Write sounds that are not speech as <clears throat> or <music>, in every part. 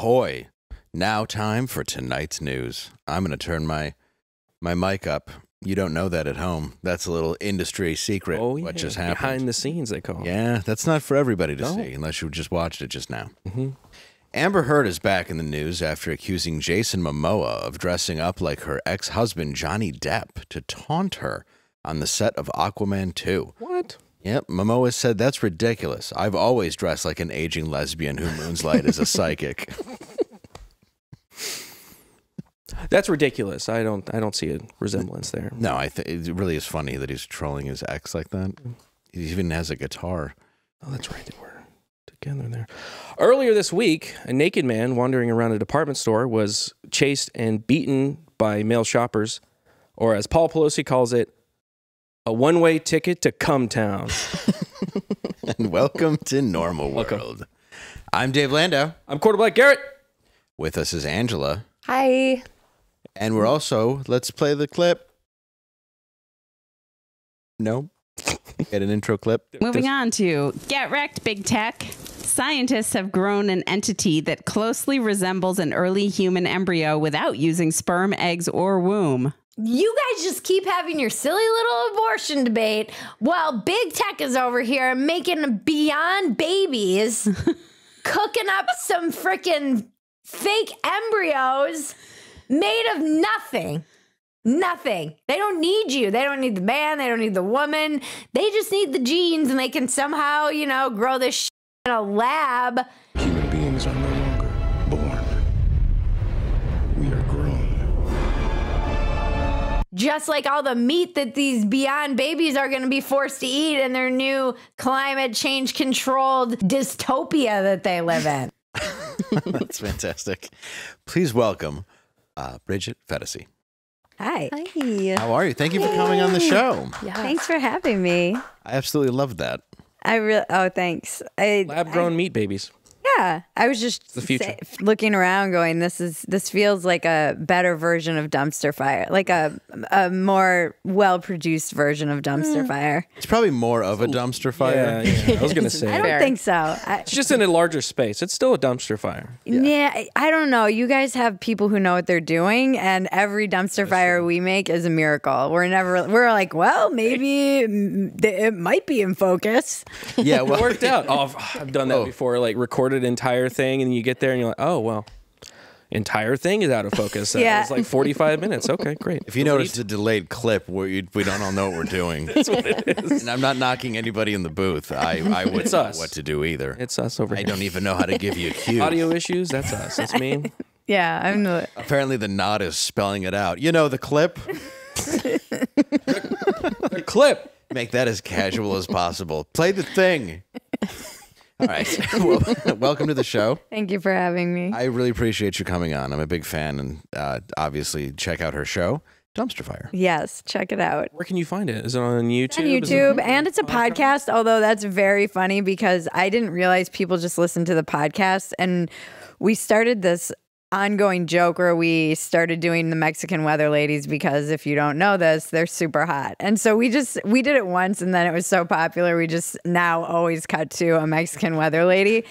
Ahoy! Now time for tonight's news. I'm going to turn my my mic up. You don't know that at home. That's a little industry secret. Oh, yeah. what just happened? Behind the scenes, they call it. Yeah, that's not for everybody to No. see unless you just watched it just now. Mhm. Amber Heard is back in the news after accusing Jason Momoa of dressing up like her ex husband Johnny Depp to taunt her on the set of Aquaman 2. What? Yep, Momoa said that's ridiculous. I've always dressed like an aging lesbian who moonlight as a psychic. <laughs> That's ridiculous. I don't. I don't see a resemblance there. No, I think it really is funny that he's trolling his ex like that. He even has a guitar. Oh, that's right. They were together there. Earlier this week, a naked man wandering around a department store was chased and beaten by male shoppers, or as Paul Pelosi calls it, a one-way ticket to Cum Town. <laughs> and welcome to Normal Welcome. World. I'm Dave Landau. I'm Quarter Black Garrett. With us is Angela. Hi. And we're also, let's play the clip. No? Get an intro clip. <laughs> Moving on to Get Wrecked Big Tech. Scientists have grown an entity that closely resembles an early human embryo without using sperm, eggs, or womb. You guys just keep having your silly little abortion debate while big tech is over here making beyond babies, <laughs> cooking up some freaking fake embryos made of nothing. Nothing. They don't need you. They don't need the man. They don't need the woman. They just need the genes and they can somehow, you know, grow this shit in a lab. Just like all the meat that these beyond babies are going to be forced to eat in their new climate change controlled dystopia that they live in. <laughs> <laughs> That's fantastic. Please welcome uh, Bridget Phetasy. Hi. Hi. How are you? Thank you for coming on the show. Thanks for having me. I absolutely love that. I really oh thanks. I Lab-grown meat babies. Yeah. I was just the future. sa- looking around going this is this feels like a better version of dumpster fire. Like a a more well-produced version of dumpster fire. It's probably more of a dumpster fire. Yeah, yeah. I was gonna <laughs> say. I don't think so. I, It's just in a larger space. It's still a dumpster fire. yeah. I- I don't know. You guys have people who know what they're doing and every dumpster fire we make is a miracle. We're never we're like, well, maybe mm, it might be in focus. Yeah, <laughs> well, It worked out. Oh, I've- I've done that Oh. before. Like recorded entire thing, and you get there and you're like, oh well, entire thing is out of focus. That Yeah. was like 45 minutes. Okay, great. If you notice a delayed clip where you, we don't all know what we're doing, <laughs> That's what it is. And I'm not knocking anybody in the booth. I, I wouldn't It's know us. what to do either. It's us over I here. don't even know how to give you a <laughs> cue. Audio issues. That's us. That's me. <laughs> Yeah, I'm the Apparently, the nod is spelling it out. You know, the clip. The clip. Make that as casual as possible. Play the thing. All right. <laughs> <laughs> well, <laughs> welcome to the show. Thank you for having me. I really appreciate you coming on. I'm a big fan, and uh, obviously, check out her show, Dumpster Fire. Yes, check it out. Where can you find it? Is it on YouTube? on Is it- YouTube, and it's a podcast. Although that's very funny because I didn't realize people just listen to the podcast, and we started this ongoing joke where we started doing the Mexican weather ladies because if you don't know this, they're super hot, and so we just we did it once, and then it was so popular, we just now always cut to a Mexican weather lady.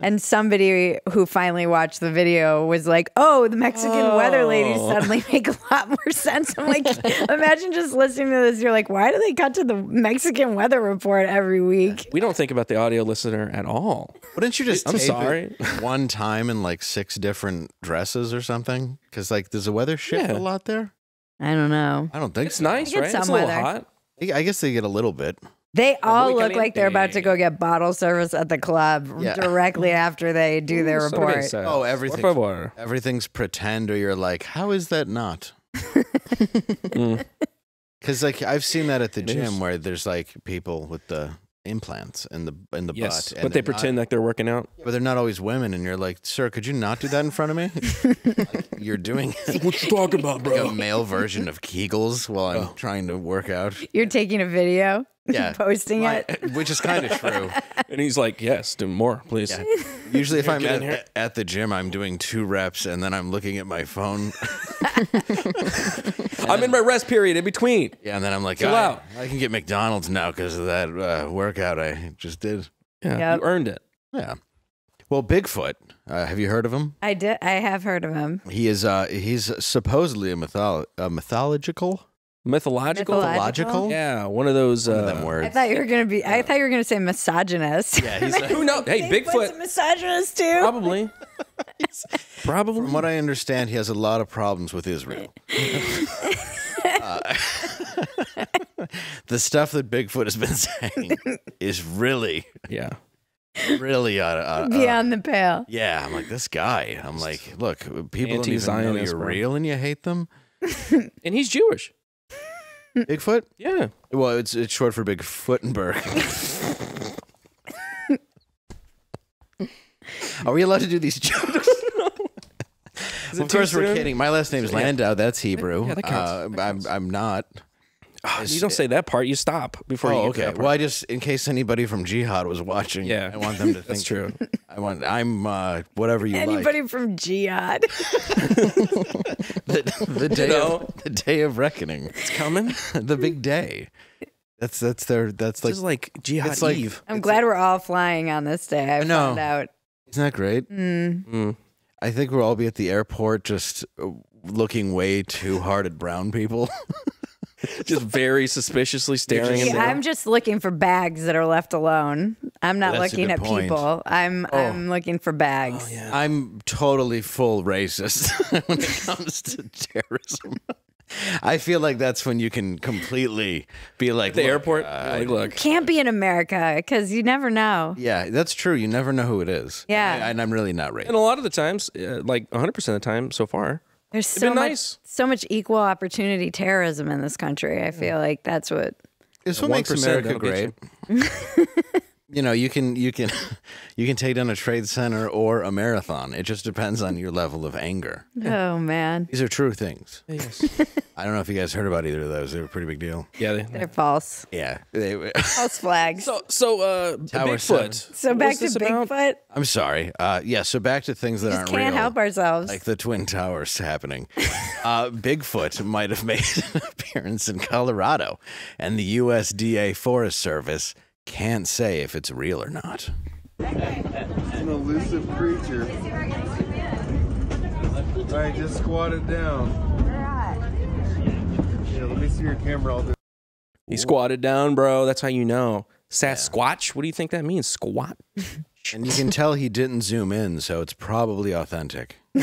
And somebody who finally watched the video was like, "Oh, the Mexican weather ladies Oh. suddenly <laughs> make a lot more sense." I'm like, imagine just listening to this. You're like, "Why do they cut to the Mexican weather report every week?" We don't think about the audio listener at all. Wouldn't you just I'm tape sorry. it one time in like six different dresses or something? Because like, does the weather shift Yeah. a lot there? I don't know. I don't think It's so. nice, get right? it's a little weather. hot. I guess they get a little bit. They all look like they're about to go get bottle service at the club Yeah. directly after they do their report. cerveza. Oh, Por everything's, favor. everything's pretend, or you're like, how is that not? Mm. Because like I've seen that at the It gym is. where there's like people with the implants in the in the Yes, butt, but they they're not- pretend like they're working out. but they're not always women, and you're like, sir, could you not do that in front of me? <laughs> Like, you're doing it. <laughs> What you talking about, bro? like a male version of Kegels while I'm Oh. trying to work out. You're taking a video, <laughs> Yeah, posting Right, it. <laughs> which is kind of true. And he's like, "Yes, do more, please." <laughs> Usually, if I'm at, at the gym, I'm doing two reps, and then I'm looking at my phone. I'm in my rest period in between. Yeah, and then I'm like, Chill I, out. I can get McDonald's now because of that uh, workout I just did. Yeah, Yep. you earned it. Yeah. Well, Bigfoot. Uh, have you heard of him? I did. I have heard of him. He is. Uh, he's supposedly a, mytholo- a mythological. Mythological? Mythological? Yeah, one of those. One Uh, of them words. I thought you were gonna be. I thought you were gonna say misogynist. yeah, he's. <laughs> Who knows? Hey, Bigfoot's a Bigfoot. misogynist too. Probably. <laughs> Probably. From what I understand, he has a lot of problems with Israel. <laughs> Uh, the stuff that Bigfoot has been saying is really, yeah. really uh, uh, uh, Beyond the pale. yeah. I'm like this guy. I'm like, look, people don't even know you're bro. real and you hate them. And he's Jewish. Bigfoot. Yeah. Well, it's it's short for Big Footenberg. <laughs> Are we allowed to do these jokes? <laughs> Of course, we're kidding. My last name is Landau. That's Hebrew. Yeah, that counts. Uh, I'm I'm not. You don't say that part. You stop before you Oh, get to okay. that. Well, I just in case anybody from Jihad was watching. Yeah. I want them to <laughs> think That's true. I want. I'm uh, whatever you Anybody like. from Jihad? <laughs> The, the day know? of the day of reckoning, It's coming. <laughs> the big day. That's that's their that's Like, like. Just like Jihad it's like- Eve. I'm glad we're all flying on this day. I know. found out. Isn't that great? Mm. Mm. I think we'll all be at the airport just uh, looking way too hard at brown people. <laughs> Just very suspiciously staring See, at. I'm just looking for bags that are left alone. I'm not That's looking at point. people. I'm Oh. I'm looking for bags. I'm totally full racist <laughs> when it comes to terrorism. I feel like that's when you can completely be like the "Look, airport. uh, like, look. Can't be in America because you never know. yeah, that's true. You never know who it is. Yeah. I- and I'm really not racist. And a lot of the times, uh, like 100% of the time so far, There's so much nice. so much equal opportunity terrorism in this country. I feel hmm. like that's what It's what makes America great. <laughs> <laughs> get you know, you can you can <laughs> you can take down a trade center or a marathon. It just depends on your level of anger. <laughs> Oh man. These are true things. Yes. <laughs> I don't know if you guys heard about either of those. They were a pretty big deal. yeah. They, They're false. Yeah. They, False flags. so, so uh, Tower seven. Bigfoot. So back to this about? Bigfoot. I'm sorry. Uh, yeah. So back to things that Just aren't can't real. help ourselves. like the Twin Towers happening. Uh, Bigfoot might have made an appearance in Colorado, and the USDA Forest Service can't say if it's real or not. It's an elusive creature. All right, just squat it down. Yeah, let me see your camera. I'll do. He squatted down, bro. That's how you know. Sasquatch? What do you think that means? Squat? <laughs> And you can tell he didn't zoom in, so it's probably authentic. <laughs>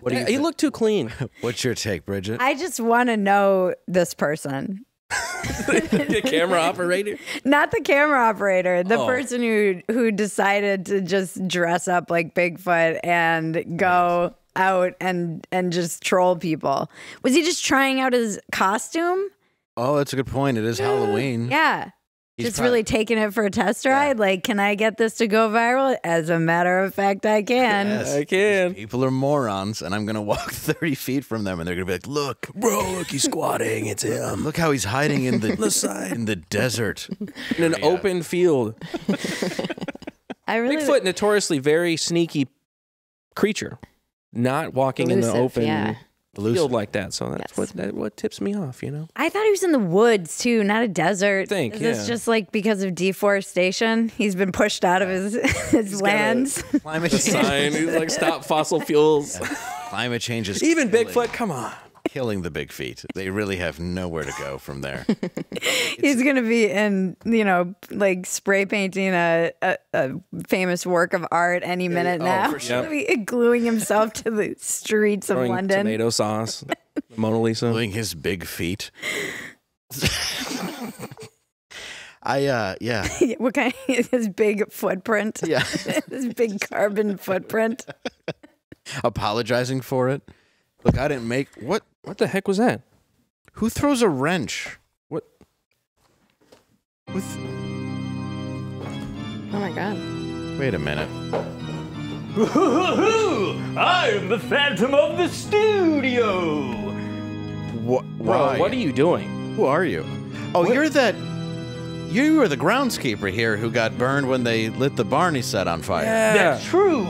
What do you? he looked too clean. <laughs> What's your take, Bridget? I just want to know this person. The camera operator. Not the camera operator, the Oh. person who who decided to just dress up like Bigfoot and go out and and just troll people. Was he just trying out his costume? oh, that's a good point. It is Halloween. Yeah. He's just prob- really taking it for a test ride. Like, can I get this to go viral? As a matter of fact, I can. Yes. I can. People are morons, and I'm gonna walk <laughs> 30 feet from them, and they're gonna be like, "Look, Bro, look, he's squatting. It's him. look how he's hiding in the, <laughs> the side. in the desert." In an oh, open field. <laughs> I really Bigfoot, notoriously very sneaky creature. Not walking in the open yeah. Elusive. field like that. So that's Yes. what that, what tips me off, you know? I thought he was in the woods too, not a desert. Think, Is this yeah. just like because of deforestation? He's been pushed out of his <laughs> his got a- lands. Climate <laughs> change. sign. He's like, stop fossil fuels. Climate change is Even killing- Bigfoot, come on. Killing the big feet. They really have nowhere to go from there. <laughs> He's gonna be in, you know, like spray painting a, a, a famous work of art any minute oh, now. for sure. He'll gluing himself to the streets of London. tomato sauce. Mona Lisa. Doing his big feet. <laughs> I uh yeah <laughs> what kind his big footprint? yeah his big carbon footprint. apologizing for it. Look, I didn't make what? What the heck was that? Who throws a wrench? What? With Oh my god. wait a minute. <laughs> I am the Phantom of the Studio. What? Bro, Why? what are you doing? Who are you? Oh, you're that. You were the groundskeeper here who got burned when they lit the Barney set on fire. That's true.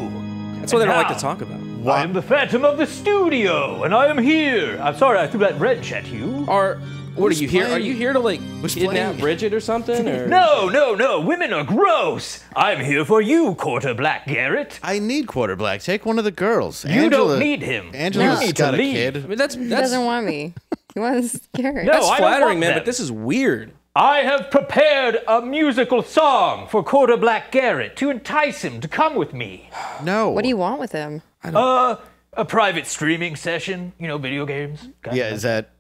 That's what they don't like to talk about. I am the Phantom of the Studio, and I am here. I'm sorry I threw that wrench at you. Are What are Who's you here? Are you here to like Who's kidnap playing? Bridget or something? Or <laughs> No, no, no. Women are gross. I'm here for you, Quarter Black Garrett. I need quarter black. Take one of the girls. You Angela, don't need him. Angela's you need got to a leave. kid. I mean that's He doesn't want me. He wants Garrett. <laughs> No, that's I don't flattering, want man. them. But this is weird. I have prepared a musical song for Quarter Black Garrett to entice him to come with me. No. What do you want with him? Uh, a private streaming session, you know, video games. Yeah, is that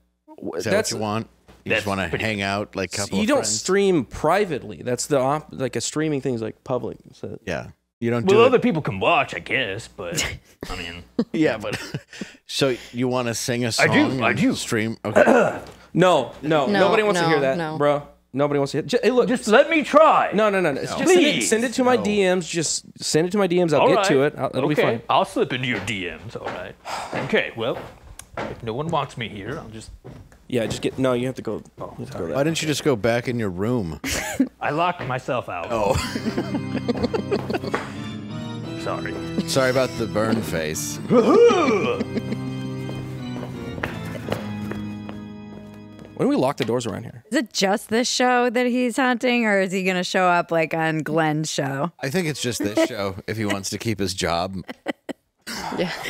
is that That's- what you want? You just want to pretty- hang out like couple of hours? You of don't friends? stream privately. That's the op- like a streaming thing is like public. So Yeah. You don't Well, do other it. people can watch, I guess, but I mean, <laughs> Yeah, but <laughs> so you want to sing a song? I do, I do. Stream. Okay. <clears throat> no, no, No, nobody wants to no, hear that, no. bro. Nobody wants to hear. Just, hey, look, just let me try. no, no, no, no. Just send it, Please. send it to my DMs. Just send it to my DMs. I'll All get to right. it. I'll, it'll okay. be fine. I'll slip into your DMs. All right. Okay. Well, if no one wants me here, I'll just. Yeah, just get. No, you have to go. Oh, you have to go Why there. didn't you just go back in your room? <laughs> <laughs> I locked myself out. Oh, <laughs> Sorry. sorry about the burn face. When do we lock the doors around here? Is it just this show that he's hunting, or is he going to show up like on Glenn's show? I think it's just this show if he wants to keep his job. <laughs> Yeah. <laughs>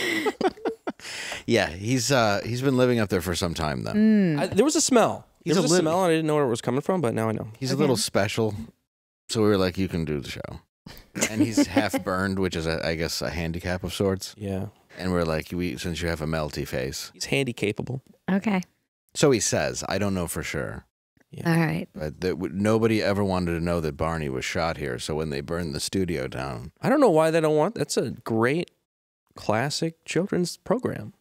Yeah, he's uh he's been living up there for some time though. Mm. I, there was a smell. He's there a was a, lit- smell, and I didn't know where it was coming from, but now I know. He's a little special, so we were like, you can do the show. <laughs> And he's half burned, which is a, I guess a handicap of sorts. Yeah, And we're like, we since you have a melty face, he's handy capable. Okay. So he says. I don't know for sure, Yeah. All right. but that nobody ever wanted to know that Barney was shot here. So when they burned the studio down, I don't know why they don't want. That's a great classic children's program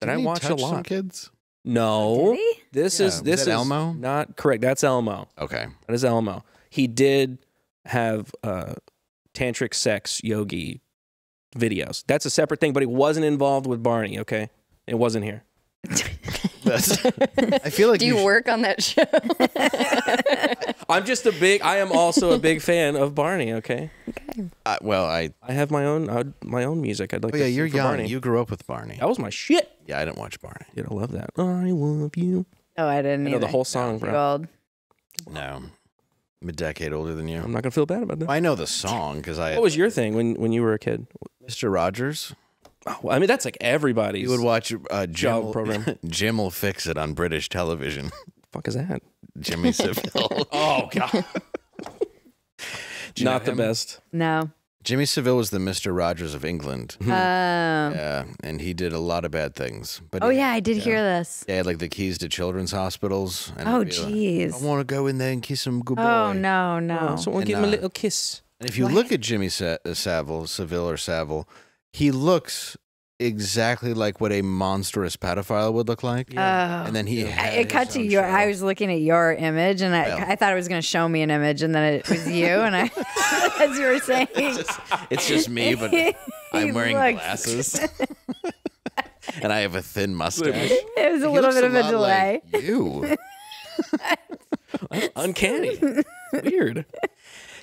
that Didn't I he watch a touch some lot. kids. No, Did he? this Yeah, is was this that is Elmo? not correct. That's Elmo. Okay, That is Elmo. He did have uh, tantric sex yogi videos. That's a separate thing, but he wasn't involved with Barney. Okay, it wasn't here. <laughs> That's, <laughs> I feel like Do you sh- work on that show? <laughs> I'm just a big. I am also a big fan of Barney. Okay, uh, well, I. I have my own uh, my own music. I'd like. Oh to yeah, you're young. Barney. You grew up with Barney. That was my shit. Yeah, I didn't watch Barney. Dude, I love that. I love you. Oh, I didn't I know the whole song, Too bro. old. No, I'm a decade older than you. I'm not gonna feel bad about that. I know the song because I. What was your thing when when you were a kid? Mr. Rogers? Oh, I mean, that's like everybody's. You would watch uh, Jim Job will, program. <laughs> Jim will fix it on British television. <laughs> fuck is that? Jimmy <laughs> Seville. Oh god. Do you know Not the best. No. Jimmy Seville was the Mr. Rogers of England. Hmm. Um, Yeah, and he did a lot of bad things. But oh he- yeah, I did hear this. Yeah, he had like the keys to children's hospitals. And Oh he'd like, jeez. I want to go in there and kiss him goodbye. Oh no, no. Someone And, give him a uh, little kiss. And if you look at Jimmy Sa- uh, Savile, Seville or Savile, he looks exactly like what a monstrous pedophile would look like. Oh. And then he I- had it cut his to own your. show. I was looking at your image, and I, Well. I thought it was going to show me an image, and then it was you. <laughs> And I, <laughs> as you were saying, It's just me, <laughs> but I'm wearing looks- glasses. and I have a thin mustache. it was a He little looks bit of a lot delay. like you. Uncanny. Weird.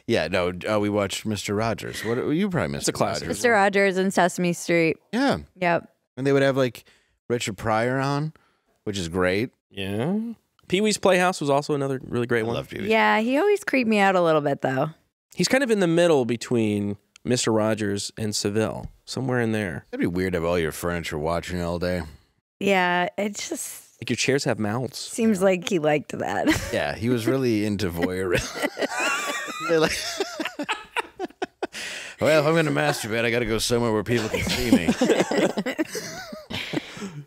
Yeah, no, uh, we watched Mr. Rogers. What you probably missed? a classic. Mr. Rogers and Sesame Street. Yeah, Yep. and they would have like Richard Pryor on, which is great. Yeah. Pee Wee's Playhouse was also another really great I one. love Pee Wee. Yeah, he always creeped me out a little bit though. He's kind of in the middle between Mr. Rogers and Seville, somewhere in there. It'd be weird to have all your furniture watching all day. Yeah, it just Like your chairs have mouths. seems like he liked that. <laughs> Yeah, he was really into voyeurism. <laughs> They're like, <laughs> well, if I'm going to masturbate, I got to go somewhere where people can see me.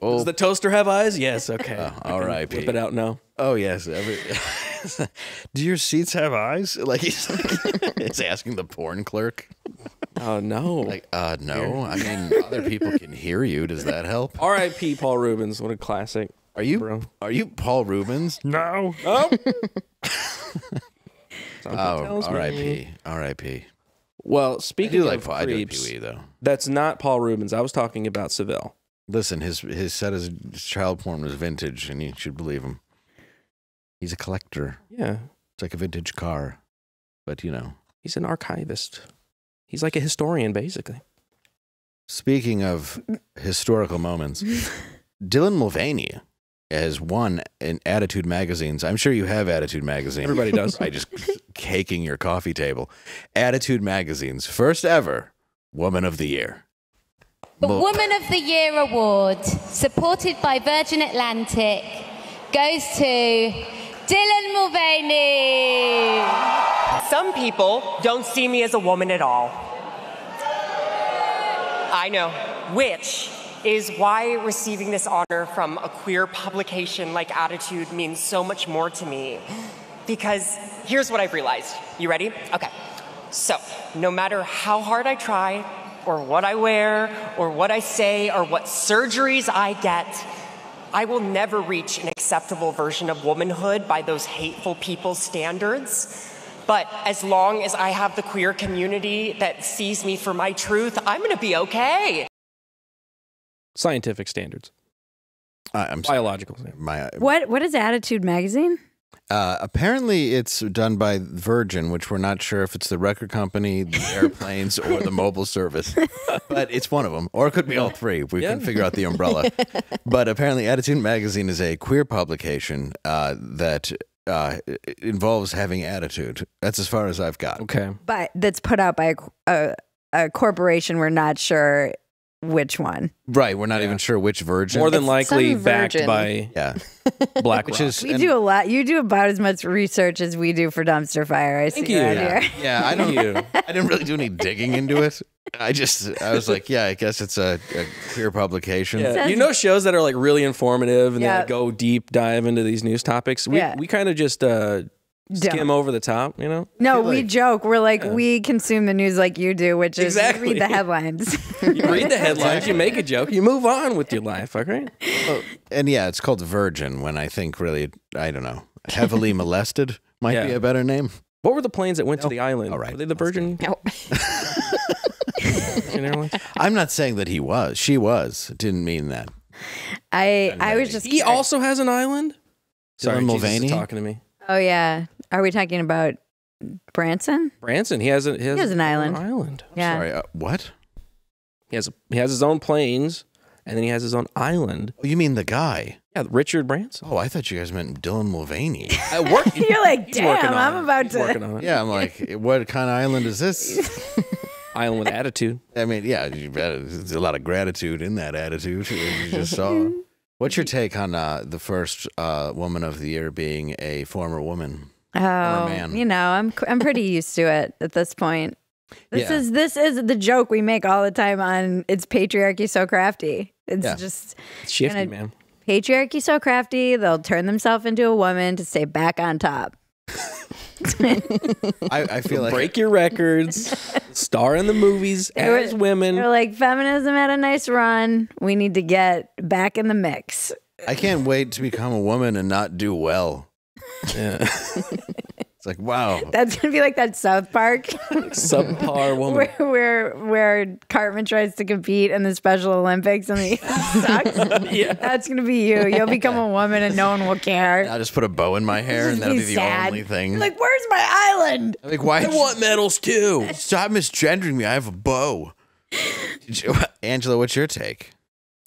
oh, Does the toaster have eyes? Yes. Okay. Oh, I R.I.P.. Whip it out now. oh yes. Every, do your seats have eyes? Like he's, he's asking the porn clerk. Oh no. Like, uh, no. I mean, other people can hear you. Does that help? R.I.P. Paul Reubens. What a classic. Are you Bro. are you Paul Reubens? <laughs> No. Oh. <laughs> <laughs> Oh, R.I.P. R.I.P. Well, I speaking do like of Paul. I do like creeps, Pee Wee though. that's not Paul Reubens. I was talking about Seville. Listen, his his set as child porn was vintage, and you should believe him. He's a collector. Yeah. It's like a vintage car, but you know. He's an archivist. He's like a historian, basically. Speaking of historical moments, Dylan Mulvaney has won in Attitude magazines. I'm sure you have Attitude magazine. Everybody does. <laughs> I just caking your coffee table. Attitude magazine's first ever Woman of the Year. The Mo- Woman of the Year award, supported by Virgin Atlantic, goes to Dylan Mulvaney. Some people don't see me as a woman at all. I know, which is why receiving this honor from a queer publication like Attitude means so much more to me. Because here's what I've realized. You ready? Okay. So, no matter how hard I try, or what I wear, or what I say, or what surgeries I get, I will never reach an acceptable version of womanhood by those hateful people's standards. But as long as I have the queer community that sees me for my truth, I'm gonna be okay. Scientific standards, I- I'm biological standards. My What what is Attitude Magazine? Uh, apparently, it's done by Virgin, which we're not sure if it's the record company, the <laughs> airplanes, or the mobile service. <laughs> But it's one of them, or it could be all three. We Yeah. can figure out the umbrella. <laughs> but apparently, Attitude Magazine is a queer publication uh, that uh, involves having attitude. That's as far as I've got. Okay. But that's put out by a, a, a corporation. We're not sure which one. Right. We're not even sure which Virgin. More than It's likely some backed by yeah, <laughs> Black Which is- We and- do a lot. You do about as much research as we do for Dumpster Fire. I Thank see you. around Yeah, here. yeah. I don't. you. I didn't really do any digging into it. I just, I was like, yeah, I guess it's a, a queer publication. Yeah, you know shows that are like really informative and Yeah. they go deep dive into these news topics. We Yeah. we kind of just uh, skim Don't. over the top, you know. No, feel we like- joke. We're like we consume the news like you do, which is Exactly. read the <laughs> headlines. You read the <laughs> headlines, you make a joke, you move on with your life. Okay. Well, and yeah, it's called Virgin when I think really, I don't know, heavily molested might be a better name. What were the planes that went to the island? All right. Were they the Virgin No. <laughs> I'm not saying that he was. She was. Didn't mean that. I I was just He also has an island. Sorry, Dylan Jesus is Mulvaney? talking to me. Oh yeah. Are we talking about Branson? Branson, he has a he has, He has an island. island. Yeah. Sorry. Uh, what? He has a, he has his own planes, and then he has his own island. Oh, you mean the guy? Yeah, Richard Branson. Oh, I thought you guys meant Dylan Mulvaney. <laughs> I work. <laughs> You're like, damn, I'm it. about He's to. on it. yeah, I'm like, <laughs> what kind of island is this? Island with attitude. I mean, yeah, you bet there's a lot of gratitude in that attitude you just saw. What's your take on uh, the first uh, woman of the year being a former woman? Oh, man. you know, I'm I'm pretty used to it at this point. This Yeah. is this is the joke we make all the time on it's patriarchy so crafty. It's Yeah. just It's shifty, Gonna- man. patriarchy so crafty. They'll turn themselves into a woman to stay back on top. <laughs> I, I feel like Break your records. <laughs> star in the movies They were- as women. They're like feminism had a nice run. We need to get back in the mix. I can't wait to become a woman and not do well. Yeah. It's like, wow. That's gonna be like that South Park Subpar <laughs> woman. where where where Cartman tries to compete in the Special Olympics and he <laughs> sucks. Yeah. That's gonna be you. You'll become a woman and no one will care. I'll just put a bow in my hair and that'll be be the sad. only thing. You're like, where's my island? Like, why? I want medals too. Stop misgendering me. I have a bow. You- <laughs> Angela, what's your take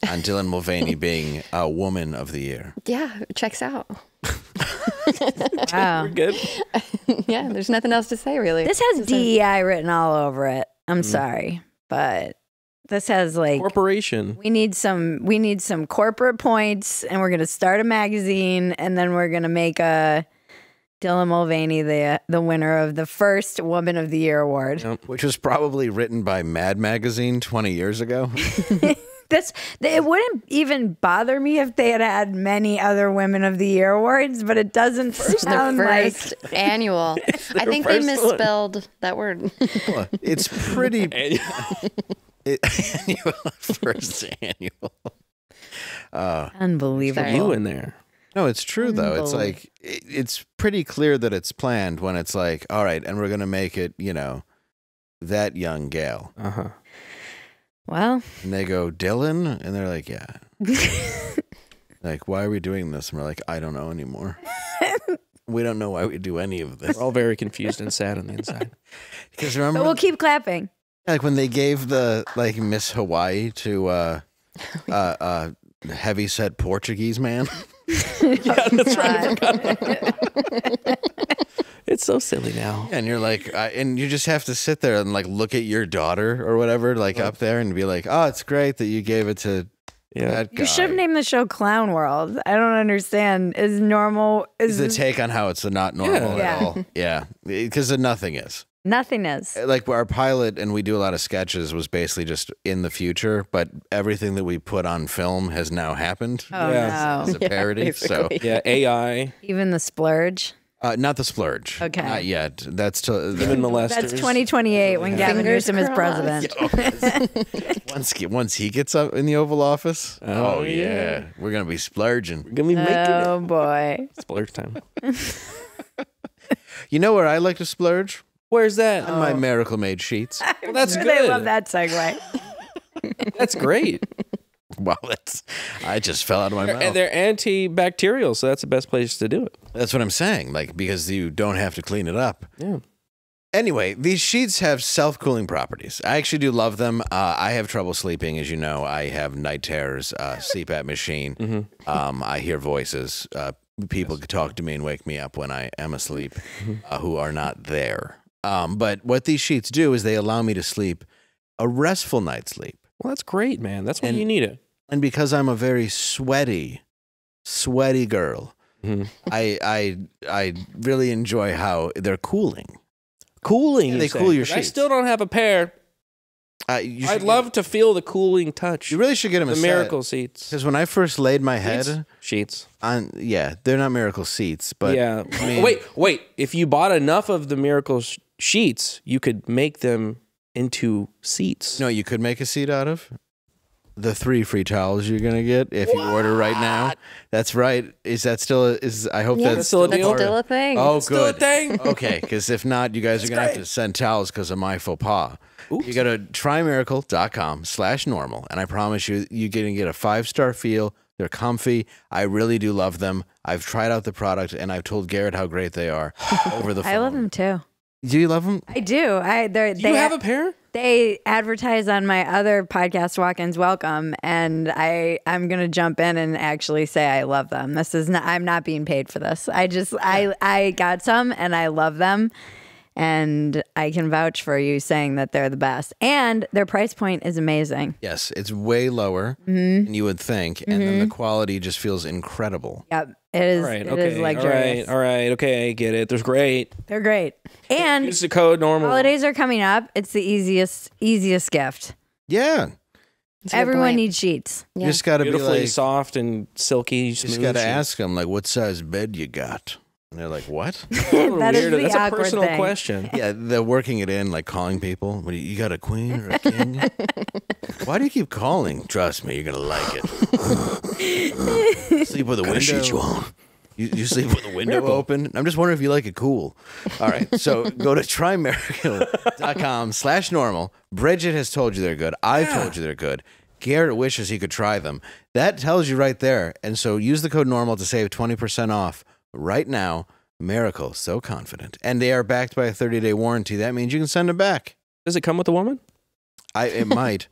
on Dylan Mulvaney being a woman of the year? Yeah, it checks out. <laughs> Wow. We're good. <laughs> yeah, there's nothing else to say really. This has It's a- DEI written all over it. I'm mm-hmm. sorry, but this has like Corporation. we need some we need some corporate points, and we're gonna start a magazine, and then we're gonna make a Dylan Mulvaney the the winner of the first Woman of the Year award. Yep. Which was probably written by Mad Magazine 20 years ago. <laughs> This it wouldn't even bother me if they had had many other Women of the Year awards, but it doesn't Their sound like first annual. <laughs> I think they first one. misspelled that word. Well, it's pretty And- <laughs> <laughs> it, annual, first annual. Uh, unbelievable. Sorry. you in there. no, it's true though. It's like it, it's pretty clear that it's planned when it's like, all right, and we're gonna make it, you know, that young gal, Uh huh. Well, and they go Dylan, and they're like, yeah, <laughs> like why are we doing this? And we're like, I don't know anymore. <laughs> we don't know why we do any of this. We're all very confused and sad on the inside. <laughs> Because but remember, we'll keep clapping. like when they gave the like Miss Hawaii to uh uh uh heavy set Portuguese man. yeah, that's right. It's so silly now. And you're like, I, and you just have to sit there and like look at your daughter or whatever, like up there, and be like, "Oh, it's great that you gave it to Yeah. that guy." You should have named the show Clown World. I don't understand. Is normal Is is the take on how it's not normal Yeah. at all? <laughs> Yeah, because nothing is. nothing is. Uh, like our pilot, and we do a lot of sketches, was basically just in the future, but everything that we put on film has now happened. Oh Yeah. It's a <laughs> parody, so Yeah, AI. Even the splurge. Uh, not the splurge. Okay. not yet. That's to, Even molesters. That's 2028 when Gavin Fingers Newsom is crossed. president. <laughs> once once he gets up in the Oval Office. Oh, Oh, yeah. yeah. we're gonna be splurging. We're gonna be making Oh boy. it. Splurge time. <laughs> You know where I like to splurge? Where's that? On my Miracle Made sheets. Well, that's <laughs> I good. love that segue. That's great. <laughs> wow, that's I just fell out of my and mouth. they're antibacterial, so that's the best place to do it. That's what I'm saying. Like because you don't have to clean it up. Yeah. Anyway, these sheets have self-cooling properties. I actually do love them. Uh, I have trouble sleeping, as you know. I have night terrors, uh, CPAP machine. Mm-hmm. Um, I hear voices. Uh, people could talk to me and wake me up when I am asleep, Mm-hmm. uh, who are not there. Um, but what these sheets do is they allow me to sleep a restful night's sleep. Well, that's great, man. That's when you need it. And because I'm a very sweaty, sweaty girl, Mhm. I I I really enjoy how they're cooling. Cooling. Yeah, they say. cool your 'Cause I still don't have a pair. Uh, you I'd love to feel the cooling touch. You really should get them the a miracle seats. Because when I first laid my head Sheets? Sheets. on, yeah, they're not miracle seats, but yeah. I mean- wait, wait. If you bought enough of the miracle sh- sheets, you could make them into seats. No, you could make a seat out of the three free towels you're gonna get if you order right now. That's right. Is that still? A, is I hope Yeah, that's still a That's deal? Oh, still a thing. Oh, Still a good. thing. okay, because if not, you guys are gonna have to send towels because of my faux pas. You go to trymiracle.com slash normal, and I promise you, you're gonna get a five star feel. They're comfy. I really do love them. I've tried out the product, and I've told Garrett how great they are <laughs> over the phone. I love them too. Do you love them? I do. I they you have a pair? they advertise on my other podcast walk-ins welcome and i i'm gonna jump in and actually say i love them this is not i'm not being paid for this i just i i got some and i love them and i can vouch for you saying that they're the best and their price point is amazing Yes, it's way lower Mm-hmm. than you would think, and then the quality just feels incredible. yep it is All right. it is Okay. All luxurious right. All right. Okay. I get it. There's great. they're great and Use the code normal. holidays are coming up it's the easiest easiest gift Yeah, It's a good everyone needs sheets you just got to be like, soft and silky. you just got to ask them like, what size bed you got, and they're like, what? <laughs> That's a little That is weird. the That's a awkward personal thing. question. yeah, they're working it in, like calling people. What you, you got a queen or a king? <laughs> Why do you keep calling? Trust me, you're gonna like it. <laughs> sleep with a window. sheet you on. You, you sleep with the window open. I'm just wondering if you like it cool. All right, so go to trymiracle.com slash normal. Bridget has told you they're good. I've told you they're good. Garrett wishes he could try them. That tells you right there. And so use the code normal to save 20% off right now. Miracle, so confident. And they are backed by a 30 day warranty. That means you can send them back. Does it come with a woman? I It <laughs> might.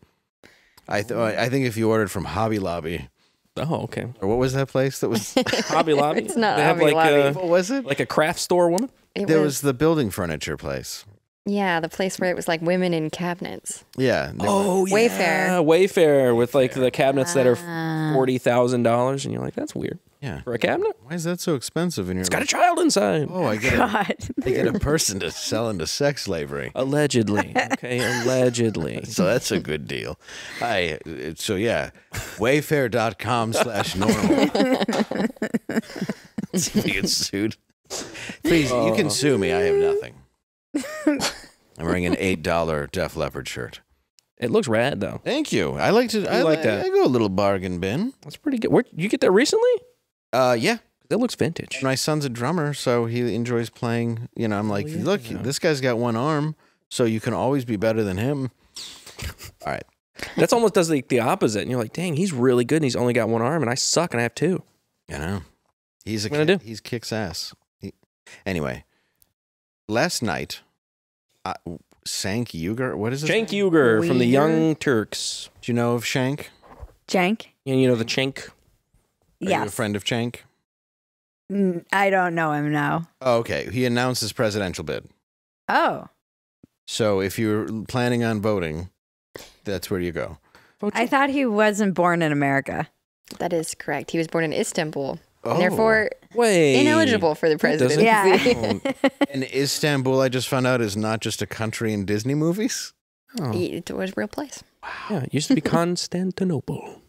I, th- I think if you ordered from Hobby Lobby, Oh, okay. or what was that place that was, <laughs> Hobby Lobby. It's not They have Hobby like Lobby. A, what was it? like a craft store woman. It There was, was the building furniture place. yeah, the place where it was like women in cabinets. Yeah. they were- Oh, Wayfair. yeah. Wayfair with like the cabinets that are Ah. forty thousand dollars, and you're like, that's weird yeah. for a cabinet. Why is that so expensive? And you're It's got a like, child inside. oh, I get, a, <laughs> god I get a person to sell into sex slavery. Allegedly. Okay, allegedly. <laughs> So that's a good deal. I uh, so yeah, wayfair.com slash normal. See if you get sued. Please, you can sue me. I have nothing. I'm wearing an eight dollar Def Leppard shirt. It looks rad though. Thank you. I like to. I like like that. I go a little bargain bin. That's pretty good. Where you get that recently? Uh, yeah. That looks vintage. My son's a drummer, so he enjoys playing. You know, I'm like, look, this guy's got one arm, so you can always be better than him. <laughs> All right. That's almost does the, the opposite, and you're like, dang, he's really good, and he's only got one arm, and I suck, and I have two. You know, he's a What gonna kick- he's kicks ass. He, anyway, last night, uh, Cenk Uygur. What is it? Shank Uygur from the Young Turks. Do you know of Shank? jank And you know the Chank. Are you a yes friend of Shank? Mm, I don't know him now. Oh, okay. He announced his presidential bid. Oh, So if you're planning on voting, that's where you go. I thought he wasn't born in America. That is correct. He was born in Istanbul. Oh. Therefore, Wait. ineligible for the presidency. Yeah. <laughs> And Istanbul, I just found out, is not just a country in Disney movies. Oh, It was a real place. Wow. Yeah, it used to be <laughs> Constantinople.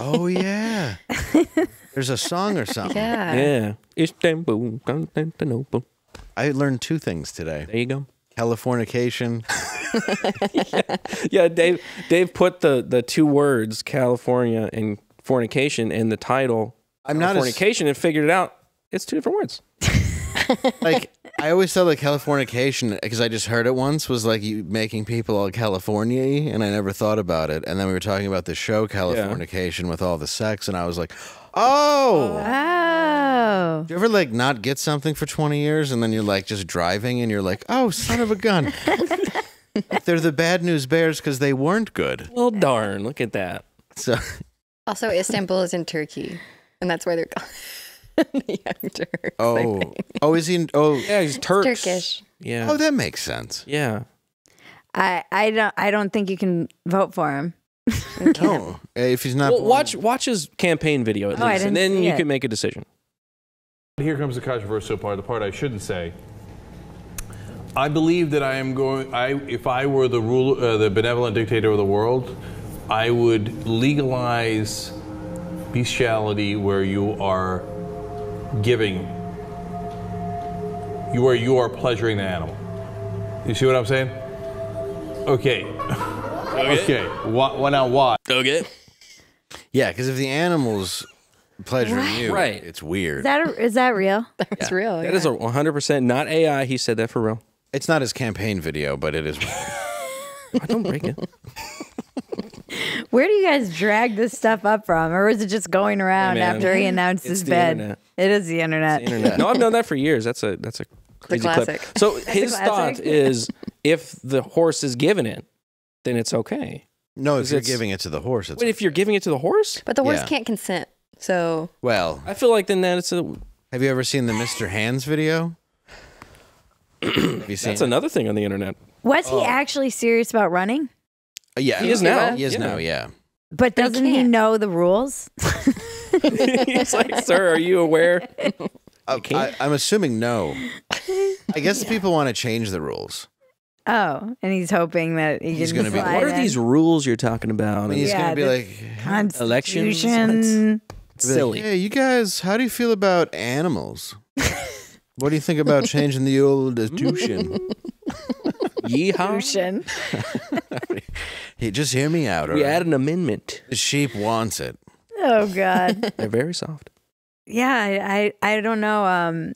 Oh yeah. <laughs> There's a song or something. Yeah. Yeah. Istanbul, Constantinople. Oh, I learned two things today. There you go. Californication. <laughs> Yeah, Dave Dave put the the two words California and fornication in the title. I'm of not as- fornication and figured it out. It's two different words. <laughs> like I always thought like Californication because I just heard it once was like you making people all California and I never thought about it. And then we were talking about the show Californication with all the sex and I was like, oh. Oh. Do you ever like not get something for 20 years and then you're like just driving and you're like, oh, son of a gun. <laughs> They're the bad news bears because they weren't good. Well, darn! Look at that. So Also, Istanbul is in Turkey. And that's why they're called <laughs> the Young Turks. Oh oh is he? In, Oh Yeah, he's Turks. Turkish. Yeah. oh that makes sense. yeah. I I don't I don't think you can vote for him. <laughs> No, if he's not Well, born- watch watch his campaign video at Oh, least, and then you it. can make a decision. Here comes the controversial part, the part I shouldn't say. I believe that I am going. I, if I were the rule, uh, the benevolent dictator of the world, I would legalize bestiality where you are giving. You are you are pleasuring the animal. You see what I'm saying? Okay. Okay. What? What now? Why? Okay. yeah, because if the animal's pleasuring you, Right. it's weird. Is that is that real? <laughs> It's real. That is a 100% not AI. He said that for real. It's not his campaign video, but it is. <laughs> I don't break it. <laughs> Where do you guys drag this stuff up from, or is it just going around man. after he announced It's his the bid? internet. It is the internet. Internet. No, I've known that for years. That's a that's a <laughs> crazy classic. clip. So his classic. thought is, if the horse is given it, then it's okay. No, if Because you're it's- giving it to the horse, it's But if you're giving it to the horse, But the horse Yeah. can't consent. So well. I feel like then that's a Have you ever seen the Mr. Hands video? Have you seen? that's another thing on the internet. Was he actually serious about running? Uh, yeah, He is now. He is Yeah. now. Yeah. But But he doesn't he can't. know the rules? <laughs> <laughs> He's like, sir, are you aware? Uh, I, I'm assuming no. I guess <laughs> people want to change the rules. Oh, and he's hoping that he He's can gonna be- slide What are in. these rules you're talking about? I mean, he's Yeah, gonna be the like, Elections? Constitution. be like, silly. Hey, you guys, how do you feel about animals? What do you think about changing the old institution? <laughs> Yeehaw. Constitution. <laughs> hey, just hear me out. We all right? add an amendment. The sheep wants it. Oh God. <laughs> They're very soft. Yeah, I, I I don't know. Um,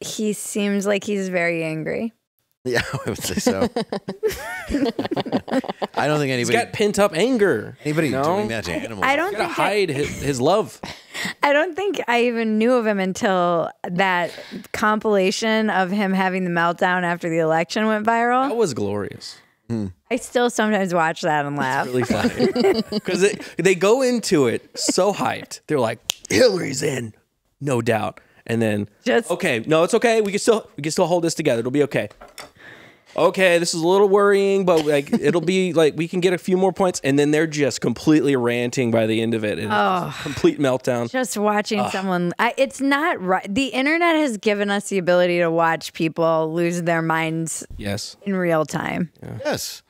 he seems like he's very angry. <laughs> Yeah, I would say so. I don't think He's anybody got pent up anger. anybody No. doing that to animals. I don't He's gotta think I, hide his, his love. <laughs> I don't think I even knew of him until that compilation of him having the meltdown after the election went viral. That was glorious. Hmm. I still sometimes watch that and laugh. It's Really <laughs> funny because they they go into it so hyped. They're like, Hillary's in, no doubt. And then, Just- okay, no, it's okay. We can still we can still hold this together. It'll be okay. Okay, this is a little worrying, but like it'll be <laughs> like we can get a few more points, and then they're just completely ranting by the end of it. And Oh. complete meltdown. Just watching someone, I, it's not right. The internet has given us the ability to watch people lose their minds Yes, in real time, Yes.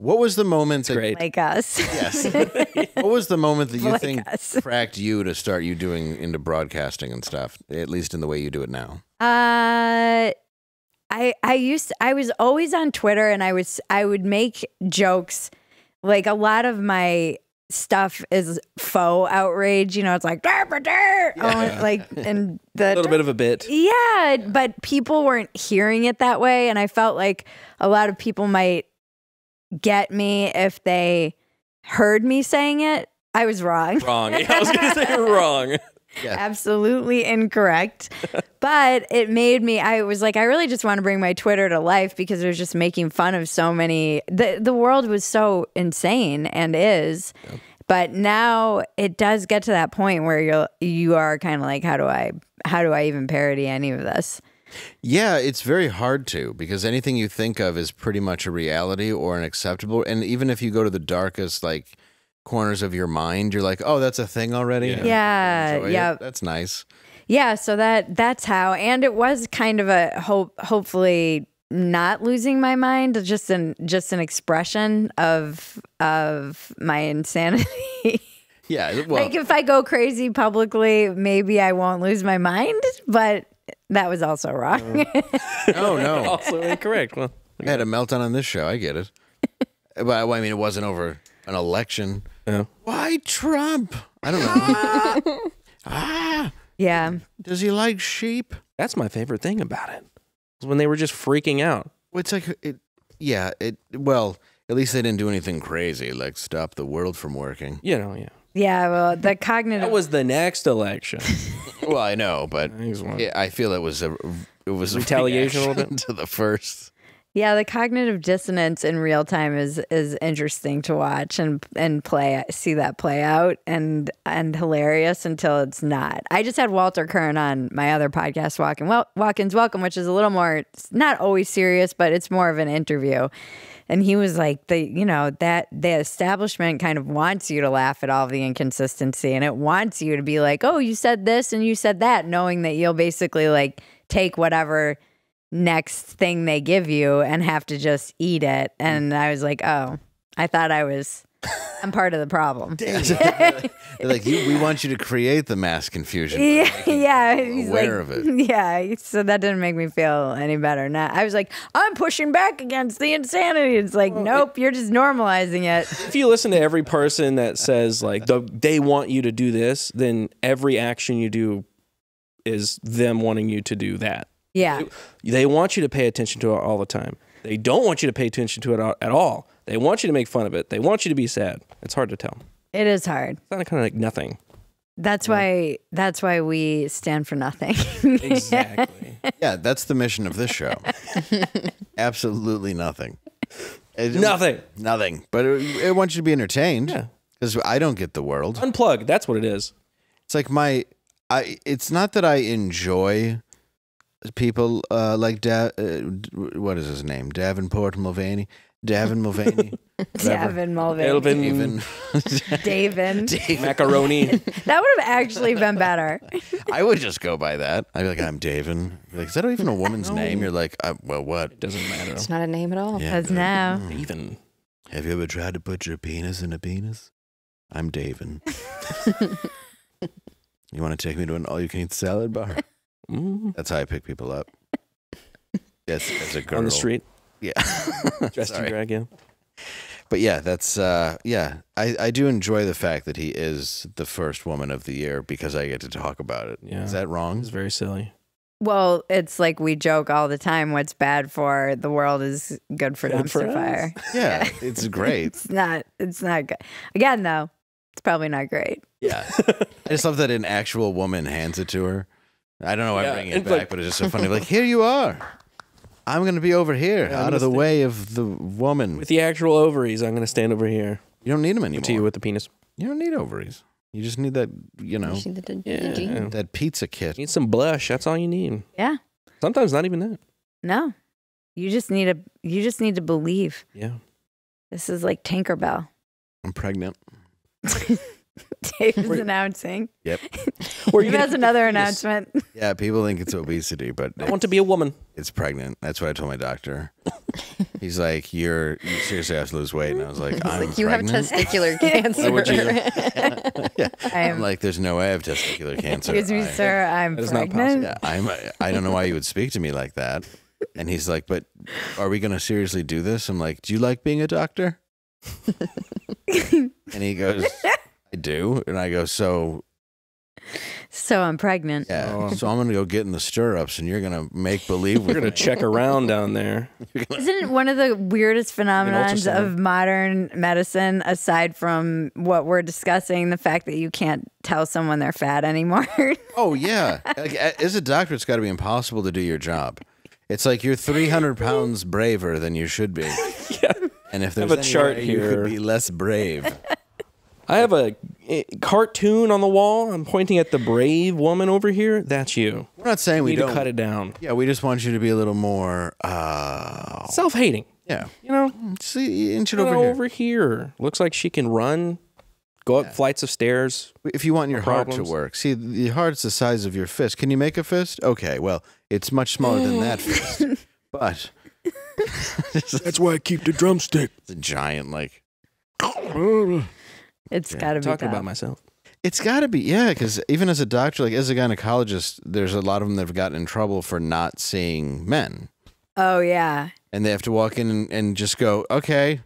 What was the moment that great. like us. Yes. <laughs> what was the moment that you Like think us. cracked you to start you doing into broadcasting and stuff, at least in the way you do it now? Uh I I used I was always on Twitter and I was I would make jokes like a lot of my stuff is faux outrage, you know, it's like "Dur, dur, dur," oh, like <laughs> and the a little bit of a bit. Yeah, but people weren't hearing it that way and I felt like a lot of people might get me if they heard me saying it. I was wrong. Wrong. Yeah, I was gonna say <laughs> wrong. Absolutely incorrect. but it made me I was like I really just want to bring my Twitter to life because it was just making fun of so many the the world was so insane and is. but now it does get to that point where you're you are kind of like, how do I how do I even parody any of this? Yeah, it's very hard to because anything you think of is pretty much a reality or an acceptable. And even if you go to the darkest like corners of your mind, you're like, oh, that's a thing already. Yeah. Yeah, yeah. that's nice. Yeah, so that that's how, and it was kind of a hope, hopefully not losing my mind, just an just an expression of of my insanity. <laughs> Yeah, well, like if I go crazy publicly, maybe I won't lose my mind, but that was also wrong. oh <laughs> no, also incorrect. Well, I had a meltdown on this show. I get it. <laughs> but I mean, it wasn't over an election. Yeah. Why Trump? I don't know. <laughs> ah, yeah. does he like sheep? That's my favorite thing about it. is When they were just freaking out. Well, It's like it. Yeah, it. Well, at least they didn't do anything crazy, like stop the world from working. You know, yeah. yeah, well, the cognitive That was the next election. <laughs> Well, I know, but yeah, I feel it was a it was a Retaliation a little reaction <laughs> to the first. Yeah, the cognitive dissonance in real time is is interesting to watch and and play see that play out and and hilarious until it's not. I just had Walter Kirn on my other podcast, Walking well, Walk-ins Welcome, which is a little more not always serious, but it's more of an interview. And he was like, the you know that the establishment kind of wants you to laugh at all the inconsistency, and it wants you to be like, oh, you said this and you said that, knowing that you'll basically like take whatever next thing they give you and have to just eat it. Mm. And I was like, oh, I thought I was, I'm part of the problem. <laughs> <laughs> They're like you, we want you to create the mass confusion. Yeah, yeah. He's aware like, of it. <laughs> Yeah. So that didn't make me feel any better. Now I was like, I'm pushing back against the insanity. It's like, nope, you're just normalizing it. if you listen to every person that says like the, they want you to do this, then every action you do is them wanting you to do that. Yeah. They want you to pay attention to it all the time. They don't want you to pay attention to it at all. They want you to make fun of it. They want you to be sad. It's hard to tell. It is hard. It's kind of like nothing. That's why that's why we stand for nothing. <laughs> Exactly. Yeah, that's the mission of this show. <laughs> Absolutely nothing. It- Nothing. Nothing. But it, it wants you to be entertained. Yeah. Because I don't get the world. Unplug. That's what it is. It's like my, I. It's not that I enjoy people uh, like da, uh, what is his name? Davenport Mulvaney. Davin Mulvaney. <laughs> whatever. Davin Mulvaney. Elvin Davin. <laughs> macaroni. <laughs> That would have actually been better. I would just go by that. I'd be like, I'm Davin. Like, is that even a woman's name? You're like, uh, well, what? It Doesn't matter. It's not a name at all. Yeah, Because be now "Mm, Even. Have you ever tried to put your penis in a penis? I'm Davin. you want to take me to an all-you-can-eat salad bar? Mm. That's how I pick people up. <laughs> Yes, as a girl On the street. Yeah. <laughs> Dressed in drag, yeah. But yeah, that's uh yeah. I, I do enjoy the fact that he is the first woman of the year because I get to talk about it. Yeah. Is that wrong? It's very silly. Well, it's like we joke all the time. What's bad for the world is good for Good for dumpster us. fire. <laughs> Yeah, it's great. It's not. It's not good. Again, though, it's probably not great. Yeah. I just love that an actual woman hands it to her. I don't know why Yeah, I'm bringing it back, like- but it's just so funny. <laughs> Like, here you are. I'm going to be over here, Yeah, out of the gonna way of the woman. With the actual ovaries, I'm going to stand over here. You don't need them anymore. To you with the penis. You don't need ovaries. You just need that, you know, You the, the, the Yeah. that pizza kit. You need some blush. That's all you need. Yeah. Sometimes not even that. No. You just need a. You just need to believe. Yeah. This is like Tinkerbell. I'm pregnant. <laughs> <laughs> Dave is announcing. Yep. <laughs> Or Dave you has another Yes. announcement. Yeah, people think it's obesity, but I want to be a woman. it's pregnant. That's what I told my doctor. <laughs> He's like, "You're you seriously have to lose weight," and I was like, "I'm Like, you have testicular cancer. would you? yeah. I I'm like, "There's no way I have testicular cancer." Excuse me, I- sir. I'm That is not pregnant. Yeah, I'm. I don't know why you would speak to me like that. And he's like, "But are we going to seriously do this?" I'm like, "Do you like being a doctor?" and he goes, "I do." And I go, "So So I'm pregnant. yeah, Oh. so I'm going to go get in the stirrups, and you're going to make believe We're going to check around down there. <laughs> Isn't it one of the weirdest phenomena of modern medicine, aside from what we're discussing, the fact that you can't tell someone they're fat anymore? <laughs> Oh yeah, like, a- as a doctor, it's got to be impossible to do your job. It's like you're 300 pounds braver than you should be. <laughs> Yeah. And if I there's have a any chart way you here. could be less brave. I have a, eh, cartoon on the wall. I'm pointing at the brave woman over here. That's you. We're not saying we need don't to cut it down. Yeah, we just want you to be a little more uh Self-hating. yeah. You know, See, inch it over here. over here. Looks like she can run, go up flights of stairs. If you want your heart problems. to work, see, the heart's the size of your fist. Can you make a fist? Okay, well, it's much smaller than that <laughs> fist, but <laughs> That's why I keep the drumstick. it's a giant. Like <laughs> It's got to be Talking tough. about myself. it's got to be, yeah. Because even as a doctor, like as a gynecologist, there's a lot of them that have gotten in trouble for not seeing men, Oh yeah. and they have to walk in and, and just go, okay,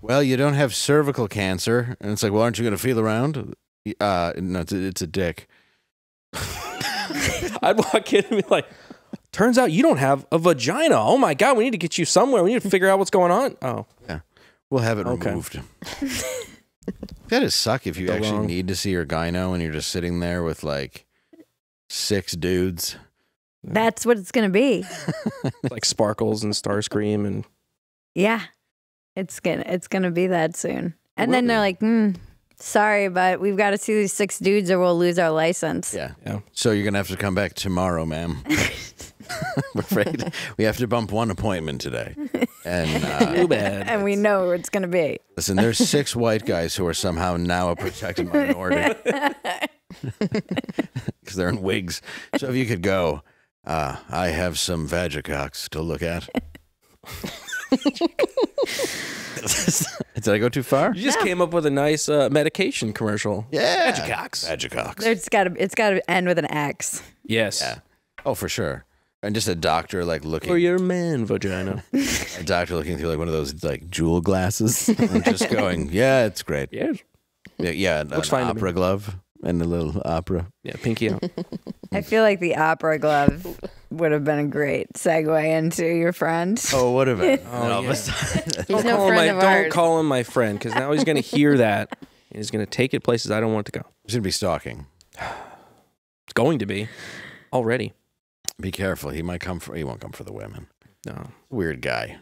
well, you don't have cervical cancer, and it's like, well, aren't you going to feel around? Uh, no, it's a, it's a dick. <laughs> <laughs> I'd walk in and be like, turns out you don't have a vagina. Oh my God, we need to get you somewhere. We need to figure out what's going on. Oh, Yeah, we'll have it Okay. removed. <laughs> That'd suck if you Go actually wrong. need to see your gyno and you're just sitting there with like six dudes. That's what it's gonna be. <laughs> like Sparkles and Starscream. And Yeah. It's gonna it's gonna be that soon. And will then they're be. like, mm, sorry, but we've got to see these six dudes or we'll lose our license. Yeah. Yeah. So you're gonna have to come back tomorrow, ma'am. <laughs> <laughs> I'm afraid we have to bump one appointment today. And uh, <laughs> too bad. And we know where it's gonna be. listen, there's six white guys who are somehow now a protected minority <laughs> because they're in wigs. So if you could go, uh, I have some vagicox to look at. Did I go too far? You just came up with a nice uh, medication commercial. Yeah. Vagicox. Vagicox. It's gotta it's gotta end with an X. Yes. Yeah. Oh, for sure. And just a doctor like looking For your man vagina. <laughs> a doctor looking through like one of those like jewel glasses <laughs> and just going, yeah, it's great. yes. Yeah, yeah Looks an fine to me. opera glove and a little opera. Yeah, pinky out. <laughs> I feel like the opera glove would have been a great segue into your friend. Oh, what about? Oh, all of a yeah. sudden- He's Don't no call him friend my, of Don't ours. call him my friend because now he's going to hear that and he's going to take it places I don't want it to go. He's gonna be stalking. It's going to be already. Be careful. He might come for. He won't come for the women. No, Weird guy.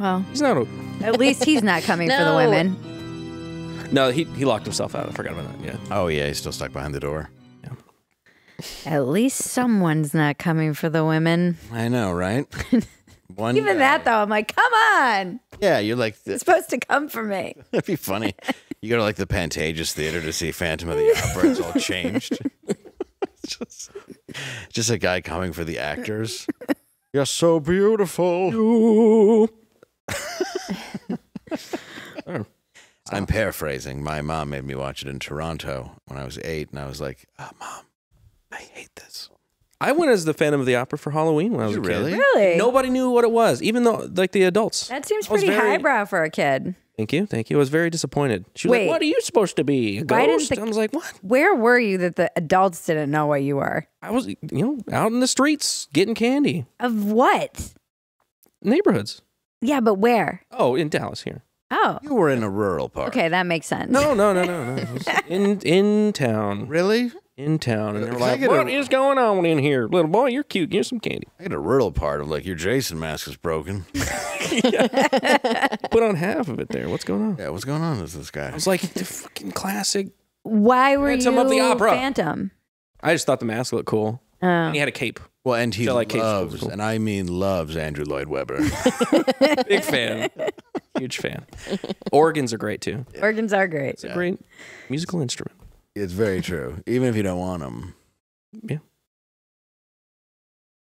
Well, he's not. A, at least he's not coming for the <laughs> women. no, he he locked himself out. I forgot about that. Yeah. Oh yeah, he's still stuck behind the door. At least someone's not coming for the women. I know, right? <laughs> One. Even guy. that though, I'm like, come on. Yeah, you're like. It's supposed to come for me. <laughs> that'd be funny. You go to like the Pantages Theater to see Phantom of the Opera. It's all changed. It's just, just a guy coming for the actors. <laughs> You're so beautiful. <laughs> I'm paraphrasing. My mom made me watch it in Toronto when I was eight, and I was like, oh, "Mom, I hate this." I went as the Phantom of the Opera for Halloween when I was You a kid. really? Really? Nobody knew what it was, even though like the adults. That seems pretty very- highbrow for a kid. Thank you, thank you. I was very disappointed. She was Wait. like, "What are you supposed to be? A Why ghost?" the- I was like, "What?" Where were you that the adults didn't know what you were? I was, you know, out in the streets getting candy, Of what? neighborhoods. Yeah, but where? Oh, in Dallas here. Oh, You were in a rural part. okay, that makes sense. No, no, no, no, no. <laughs> In in town, Really? In town, and they're like, get "What a- is going on in here, little boy? You're cute. Give some candy." I get a rural part of like your Jason mask is broken. <laughs> Put on half of it there. What's going on? Yeah, what's going on with this guy? I was like, "The fucking classic." Why were Phantom you of the Opera. Phantom? I just thought the mask looked cool. Oh. And he had a cape. Well, and he Feel like Cage loves, cool. and I mean loves Andrew Lloyd Webber. <laughs> <laughs> Big fan. Huge fan. Organs are great too. Organs are great. It's a great musical instrument. It's very true, even if you don't want them. Yeah.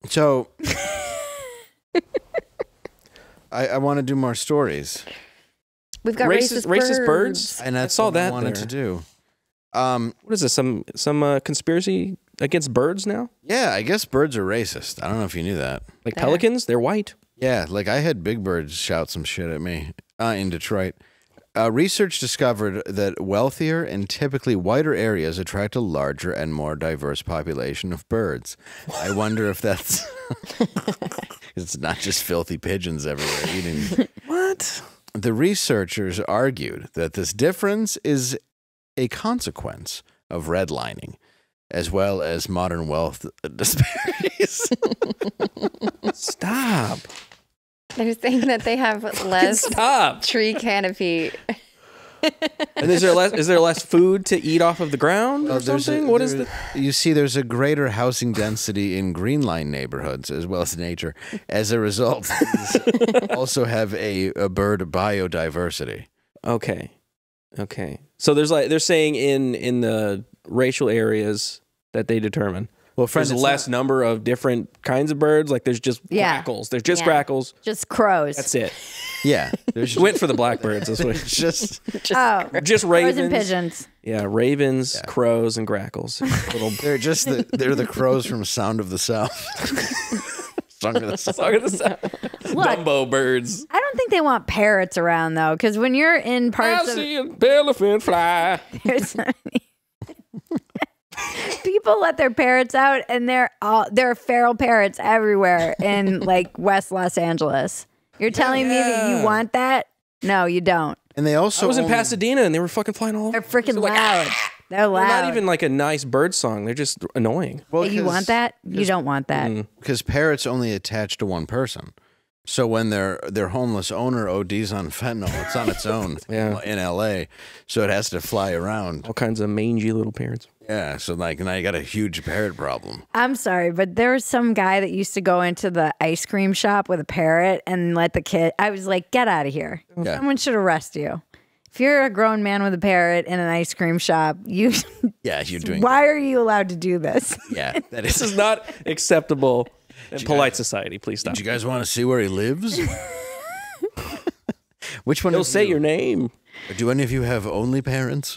So, <laughs> I, I want to do more stories, We've got Racist- racist, racist birds. birds? and that's saw what I that wanted there. to do. Um, What is this? Some some uh, conspiracy against birds now? yeah, I guess birds are racist. I don't know if you knew that. Like There. pelicans? They're white. Yeah, like I had big birds shout some shit at me uh, in Detroit. Uh, research discovered that wealthier and typically whiter areas attract a larger and more diverse population of birds. I wonder if that's. <laughs> it's not just filthy pigeons everywhere eating. <laughs> What? The researchers argued that this difference is a consequence of redlining, as well as modern wealth <laughs> disparities. Stop. They're saying that they have <laughs> less Stop. tree canopy And is there less is there less food to eat off of the ground or Uh, there's a- what is the You see, there's a greater housing density in Green Line neighborhoods as well as nature. As a result, <laughs> also have a, a bird biodiversity. Okay. Okay. So there's like they're saying in in the racial areas that they determine. Well, friend, there's it's less number of different kinds of birds. Like there's just Yeah. grackles. There's just Yeah. grackles. Just crows. That's it. <laughs> Yeah, there's <laughs> Went for the blackbirds. That's what. <laughs> just oh, Just crows ravens. and pigeons. Yeah, ravens, crows, and grackles. Little they're just the, they're the crows from Sound of the South. Song of the South. Song of the South. Look, Dumbo birds. I don't think they want parrots around though, because when you're in I parts of see an elephant fly. there's so many- people let their parrots out, and they're all there are feral parrots everywhere in <laughs> like West Los Angeles. You're telling me that you want that? No, you don't. And they also I was in Pasadena and they were fucking flying all over. They're freaking like, loud. They're They're loud. not even like a nice bird song. They're just annoying. Well, Hey, you 'cause- want that? You don't want that. Mm. because parrots only attach to one person. So when their their homeless owner ODs on fentanyl, it's on its own <laughs> Yeah. in LA. So it has to fly around. All kinds of mangy little parrots. Yeah. So like now you got a huge parrot problem. I'm sorry, but there was some guy that used to go into the ice cream shop with a parrot and let the kid. I was like, get out of here. Yeah. Someone should arrest you. If you're a grown man with a parrot in an ice cream shop, you <laughs> Yeah, you're doing. why are you allowed to do this? <laughs> Yeah, that This is. is not acceptable in polite society. Please stop. Do you guys want to see where he lives? <laughs> Which one? He'll say you- your name. Do any of you have only parents?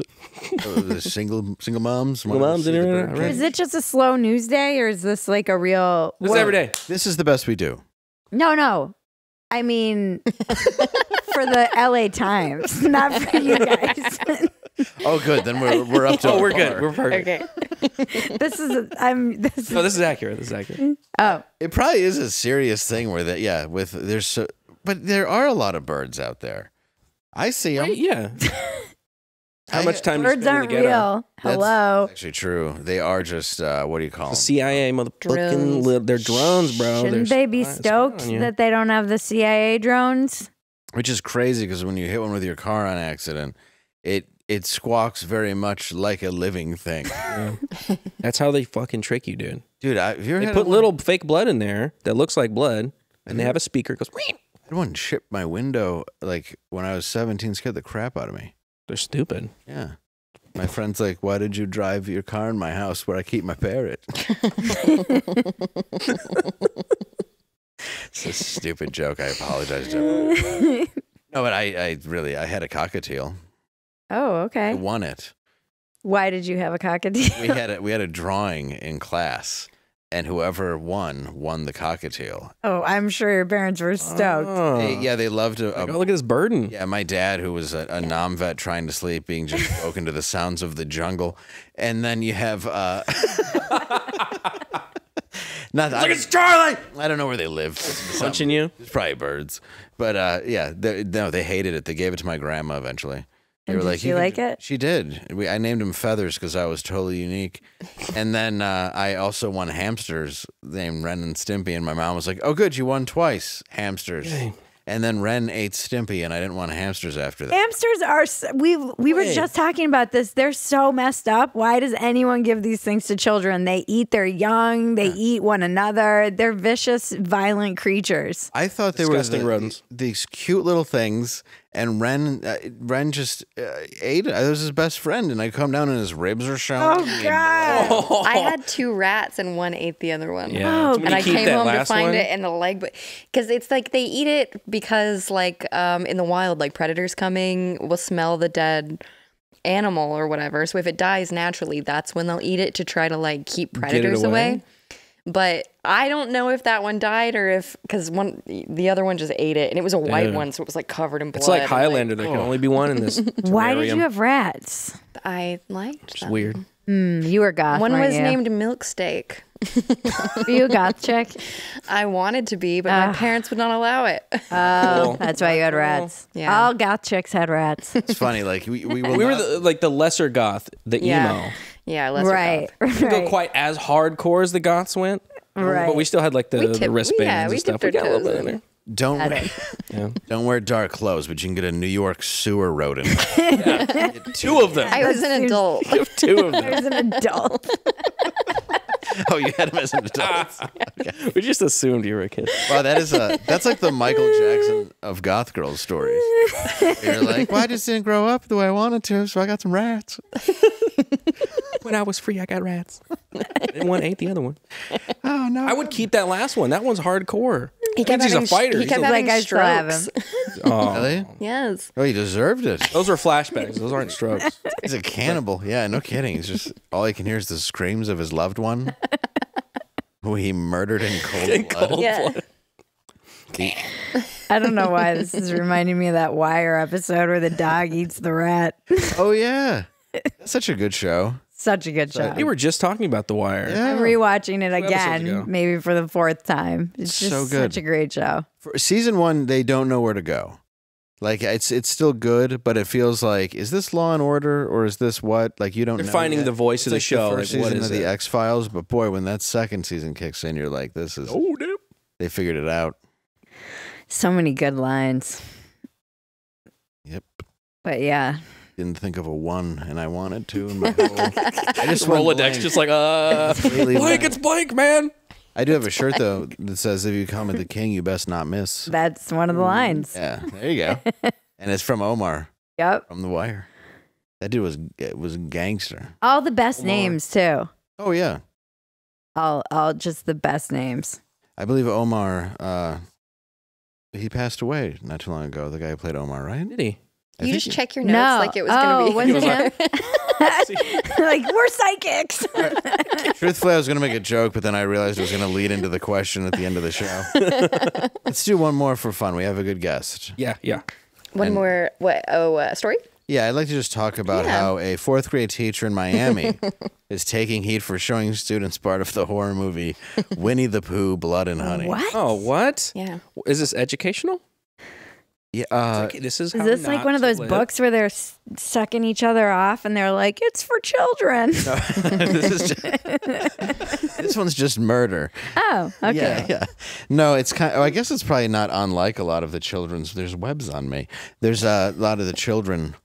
Or <laughs> uh, the single single moms? Wanna moms in there, right. Is it just a slow news day or is this like a real? This is every day. This is the best we do. No, no. I mean, <laughs> for the LA Times, not for you guys. Oh, good. Then we're we're up to. Oh, we're good. We're perfect. Okay. this is. A, I'm. This No, is. this is accurate. This is accurate. Oh, It probably is a serious thing where that. Yeah, with there's so, but there are a lot of birds out there. I see them. Right, yeah. <laughs> How I- much time do you birds spend aren't the ghetto? real. That's Hello. Actually, true. They are just uh, what do you call them? The them? CIA motherfucking Drones. li- they're drones, bro. Shouldn't They're they be spy- spying stoked on you. that they don't have the CIA drones? Which is crazy because when you hit one with your car on accident, it it squawks very much like a living thing. <laughs> That's how they fucking trick you, dude. Dude, I, have you ever They had put one- little fake blood in there that looks like blood, and they have a speaker. It goes. "Meep." I had one chip my window like when I was 17, scared the crap out of me. They're stupid. Yeah. My friend's like, "Why did you drive your car in my house where I keep my parrot?" <laughs> it's a stupid joke. I apologize to everyone. <laughs> No, but I, I really, I had a cockatiel. oh, okay. I won it. Why did you have a cockatiel? We had a, we had a drawing in class, and whoever won won the cockatiel. oh, I'm sure your parents were stoked. Oh. They- yeah, they loved a, Like, oh, look at this burden. Yeah, my dad, who was a, a Nam vet trying to sleep, being just <laughs> woken to the sounds of the jungle, and then you have. Uh, <laughs> not Look, it's Charlie. I don't know where they live. Punching you. It's probably birds, but uh, yeah, they, no, they hated it. They gave it to my grandma eventually. They And were did like, she "You can like do-" it? She did. We, I named him Feathers because I was totally unique. And then uh, I also won hamsters named Ren and Stimpy. And my mom was like, "Oh, good, you won twice hamsters." And then Ren ate Stimpy, and I didn't want hamsters after that. Hamsters are. We we were Wait. just talking about this. They're so messed up. Why does anyone give these things to children? They eat their young. They eat one another. They're vicious, violent creatures. I thought they Disgusting were the- rodents. these cute little things, and Ren uh, Ren just uh, ate it. I was his best friend, and I come down and his ribs are showing. Oh God! I had two rats and one ate the other one. Yeah. So when and I came home to find one- it in the leg, but because it's like they eat it because like um in the wild, like predators coming will smell the dead animal or whatever. So if it dies naturally, that's when they'll eat it to try to like keep predators away? away. But I don't know if that one died or if because one the other one just ate it and it was a white Dude. one, so it was like covered in blood. It's like and, Highlander. there can only be one in this. <laughs> Why did you have rats? I liked It's them. weird. Hmm, you were goth. One was you? named Milk Steak. Were you a goth chick? <laughs> I wanted to be, but my parents would not allow it. Oh, <laughs> Cool. that's why you had rats. Yeah. All goth chicks had rats. It's funny, like we we, will We were the, like the lesser goth, the Yeah. emo. Yeah, lesser right. goth. <laughs> We didn't go quite as hardcore as the goths went. Right. But we still had like the, We the tip- wristbands yeah, and we stuff. dipped We got a little bit in in. there. Don't wear, it. <laughs> don't wear dark clothes, but you can get a New York sewer rodent. <laughs> Two of them. I was an adult. Two of them. There's an adult. oh, you had him as an adult. We just assumed you were a kid. Wow, that is a that's like the Michael Jackson of goth girls stories. You're like, well, I just didn't grow up the way I wanted to, so I got some rats. When I was free, I got rats. and one ate the other one. Oh no! I would keep that last one. That one's hardcore. He That kept means he's a fighter. He He's kept a- having Like, I still have strokes. <laughs> Oh. Really? Yes. Oh, he deserved it. Those were flashbacks. Those aren't strokes. <laughs> He's a cannibal. Yeah, no kidding. He's just all he can hear is the screams of his loved one, <laughs> who he murdered in cold In blood. cold Yeah. blood. I don't know why this is reminding me of that Wire episode where the dog eats the rat. Oh yeah, that's such a good show. Such a good show. We were just talking about The Wire. Yeah. I'm rewatching it Two again, ago. maybe for the fourth time. It's just So good. such a great show. For season one, they don't know where to go. Like it's it's still good, but it feels like is this Law and Order or is this what? Like you don't. They're know finding yet. the voice of the like show, first like, season is of the? X Files, but boy, when that second season kicks in, you're like, this is. Oh, dude. They figured it out. So many good lines. Yep. But yeah, Didn't think of a one, and I wanted to. In my <laughs> whole, I just went Rolodex, blank. just like, uh, Completely blank, blank. it's blank, man. I do have a shirt though that says, "If you come at the king, you best not miss." that's one of the lines. Yeah, there you go. <laughs> and it's from Omar Yep. from The Wire. That dude was was a gangster. All the best Omar. names too. Oh yeah, All all just the best names. I believe Omar. uh He passed away not too long ago. The guy who played Omar, right? Did he? I You just he- check your notes No. like it was Oh, going to be. was it <laughs> like we're psychics. <laughs> Truthfully, I was going to make a joke, but then I realized it was going to lead into the question at the end of the show. <laughs> Let's do one more for fun. We have a good guest. Yeah, yeah. One And- more, what? Oh, uh, story? Yeah, I'd like to just talk about Yeah. how a fourth grade teacher in Miami is taking heat for showing students part of the horror movie Winnie the Pooh Blood and Honey. what? Oh, what? Yeah. Is this educational? Yeah, uh, Okay, this is Is how this like one of those live. books where they're s- sucking each other off and they're like, it's for children? <laughs> this is just, <laughs> this one's just murder. Oh, okay. Yeah, yeah. No, it's kind. oh, I guess it's probably not unlike a lot of the children's. There's webs on me. There's a lot of the children,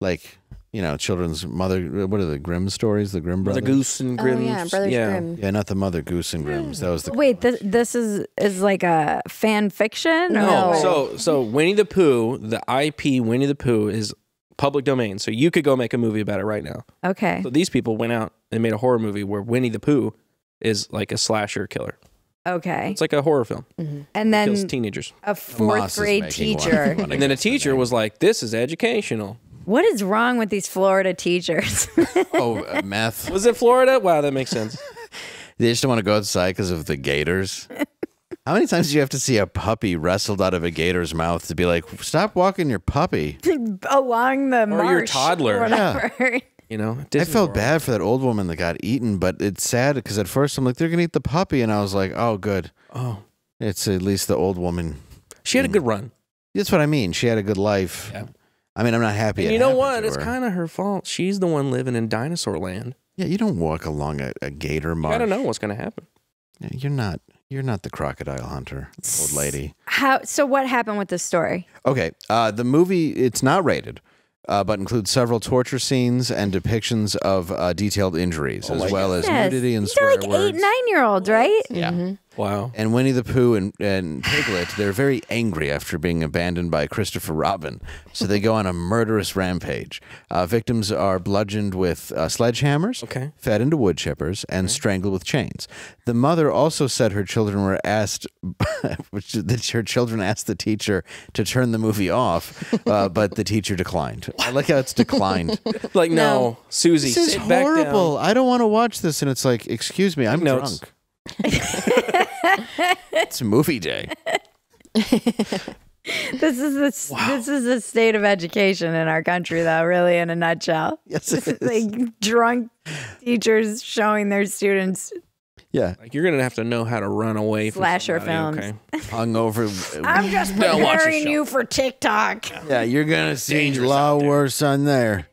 like you know, children's mother. What are the Grimm stories? The Grimm Mother brothers. Goose and Grimm. Oh, Grimm's. yeah. Brothers yeah. Grimm. Yeah, not the Mother Goose and Grimm's. That was the. Wait, this, this is is like a fan fiction? No, or- so so Winnie the Pooh, the IP Winnie the Pooh is public domain. So you could go make a movie about it right now. okay. So these people went out and made a horror movie where Winnie the Pooh is like a slasher killer. Okay. It's like a horror film. Mm-hmm. And then. Kills then teenagers. a fourth Moss grade making one. teacher. And then a teacher was like, "This is educational." What is wrong with these Florida teachers? <laughs> Oh, uh, <laughs> meth. Was it Florida? Wow, that makes sense. They just don't want to go outside because of the gators. How many times do you have to see a puppy wrestled out of a gator's mouth to be like, stop walking your puppy? <laughs> Along the Or your toddler. or whatever. You know, I felt World. bad for that old woman that got eaten, but it's sad because at first I'm like, they're going to eat the puppy. And I was like, oh, good. Oh, It's at least the old woman. she had a good run. That's what I mean. She had a good life. Yeah. I mean, I'm not happy. And you know what? It's kind of her fault. She's the one living in dinosaur land. Yeah, you don't walk along a, a gator You marsh. gotta know what's gonna happen. Yeah, You're not. You're not the crocodile hunter, old lady. How? So what happened with this story? Okay, uh, the movie it's not rated, uh, but includes several torture scenes and depictions of uh, detailed injuries, as well as Yes. nudity and These swear are like words. eight, nine year olds, right? Yeah. Wow. And Winnie the Pooh and, and Piglet, they're very angry after being abandoned by Christopher Robin. So they go on a murderous rampage. Uh, victims are bludgeoned with uh, sledgehammers, Okay. fed into wood chippers, and strangled with chains. The mother also said her children were asked, <laughs> that her children asked the teacher to turn the movie off, uh, <laughs> but the teacher declined. I like how it's declined. Like no, Susie, This is sit back down. horrible. I don't want to watch this. And it's like, excuse me, I'm Notes. drunk. <laughs> it's movie day. <laughs> This is the this is the state of education in our country, though. Really, in a nutshell. <laughs> Yes, it is. like drunk teachers showing their students. Yeah. Like you're gonna have to know how to run away from Slasher somebody, films. Okay. Hungover. Uh, I'm just Now preparing you for TikTok. Yeah, you're gonna see Dangerous a lot worse on there.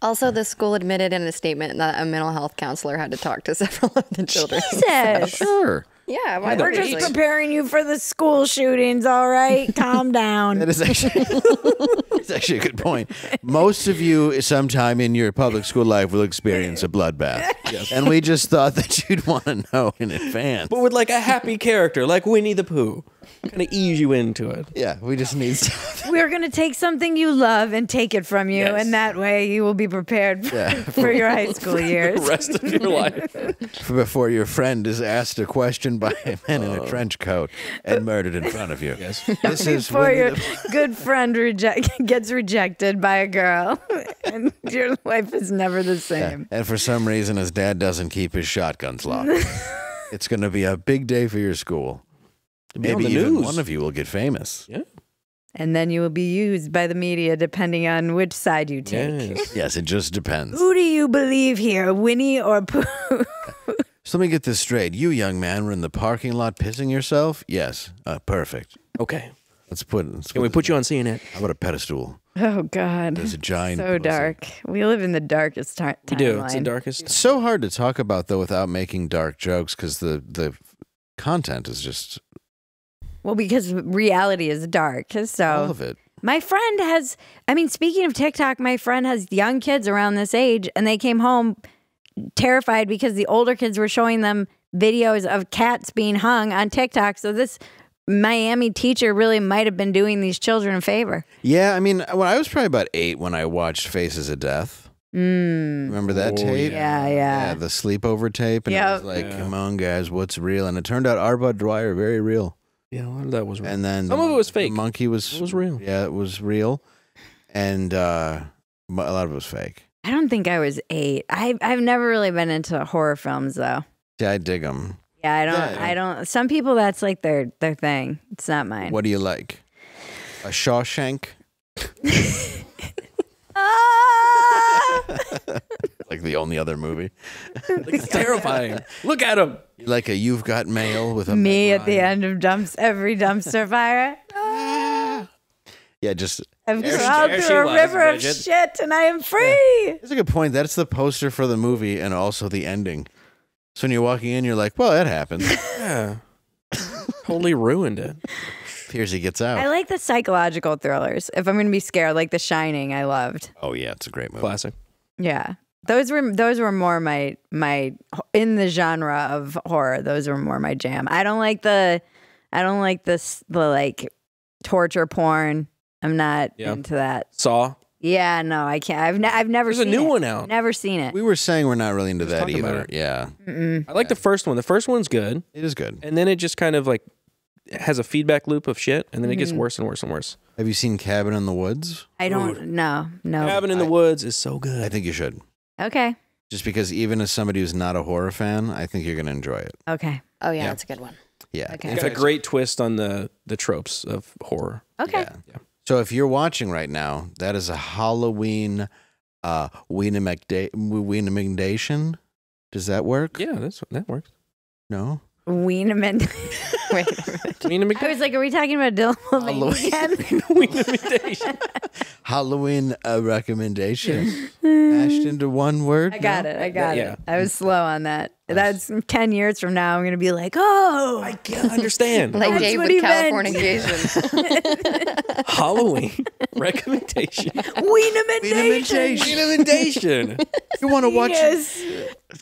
Also, the school admitted in a statement that a mental health counselor had to talk to <laughs> several of the children. Jesus. Sure. Yeah, why We're not? just preparing you for the school shootings, all right? <laughs> Calm down. That is actually <laughs> that's actually a good point. Most of you, sometime in your public school life, will experience a bloodbath, and we just thought that you'd want to know in advance. But with like a happy character, like Winnie the Pooh, kind of ease you into it. Yeah, we just need. <laughs> stuff. We're going to take something you love and take it from you, and that way you will be prepared <laughs> for, Yeah. for your high school <laughs> years. The rest of your life. before your friend is asked a question by a man in a oh. trench coat and murdered in front of you. Yes. This is Before your the- good friend reject, gets rejected by a girl, and your life is never the Yeah. same. And for some reason, his dad doesn't keep his shotguns locked. it's going to be a big day for your school. Be on Maybe the even news. one of you will get famous. Yeah. And then you will be used by the media depending on which side you take. Yes. <laughs> Yes, it just depends. Who do you believe here, Winnie or Pooh? <laughs> So let me get this straight. You, young man, were in the parking lot pissing yourself? Yes. Uh, perfect. Okay. Let's put. Let's Can we put you on CNN? How about a pedestal? Oh God, There's a giant. so dark. We live in the darkest ti- timeline. We do. It's the darkest. It's so hard to talk about though without making dark jokes because the the content is just Well, because reality is dark. So all of it. My friend has, I mean, speaking of TikTok, my friend has young kids around this age, and they came home terrified because the older kids were showing them videos of cats being hung on TikTok. So this Miami teacher really might have been doing these children a favor. Yeah, I mean, when I was probably about eight when I watched Faces of Death. Mm. Remember that tape? Yeah, yeah. the sleepover tape, and it was like, "Come on, guys, what's real?" And it turned out R. Budd Dwyer very real. Yeah, a lot of that was real. And then Some the, of it was the fake. monkey was It was real. Yeah, it was real, and uh, a lot of it was fake. I don't think I was eight. I, I've never really been into horror films, though. Yeah, I dig them. Yeah, I don't. Yeah. I don't. Some people, that's like their their thing. It's not mine. What do you like? A Shawshank? <laughs> like the only other movie. It's terrifying. Look at him. Like a You've Got Mail with a Me at the end of dumps every dumpster fire. <laughs> yeah, just I've crawled there she through a was, river of shit and I am free. That's a good point. That's the poster for the movie and also the ending. So when you're walking in, you're like, well, that happens. <laughs> Yeah. totally ruined it. Piercy gets out. I like the psychological thrillers. If I'm going to be scared, like The Shining, I loved. oh yeah, it's a great movie. Classic. Yeah. Those were those were more my my in the genre of horror. Those were more my jam. I don't like the I don't like this the like torture porn. I'm not Yeah. into that. Saw. Yeah, no, I can't. I've ne- I've never There's a new it. one out. Never seen it. We were saying we're not really into that either. Yeah, Mm-mm. I like the first one. The first one's good. it is good. And then it just kind of like has a feedback loop of shit, and then it gets Mhm. worse and worse and worse. Have you seen Cabin in the Woods? I don't know. No. Cabin in the Woods is so good. I think you should. Okay. Just because even as somebody who's not a horror fan, I think you're going to enjoy it. Okay. Oh yeah, Yeah. that's a good one. Yeah. Okay. It's a great twist on the the tropes of horror. Okay. Yeah. So if you're watching right now, that is a Halloween uh Weenamigdation. Does that work? Yeah, that's that works. No. Wienerman. <laughs> Wait, Wiener I was like, are we talking about Dylan Mulvaney again? <laughs> <laughs> Halloween uh, recommendation mashed into one word. I got No? it. I got Yeah. it. I was slow on that. That's 10 years from now. I'm going to be like, oh, I can't understand. like That's Dave what with he meant. Californication. Halloween recommendation. Wienermandation. Recommendation. You want to watch? Yes.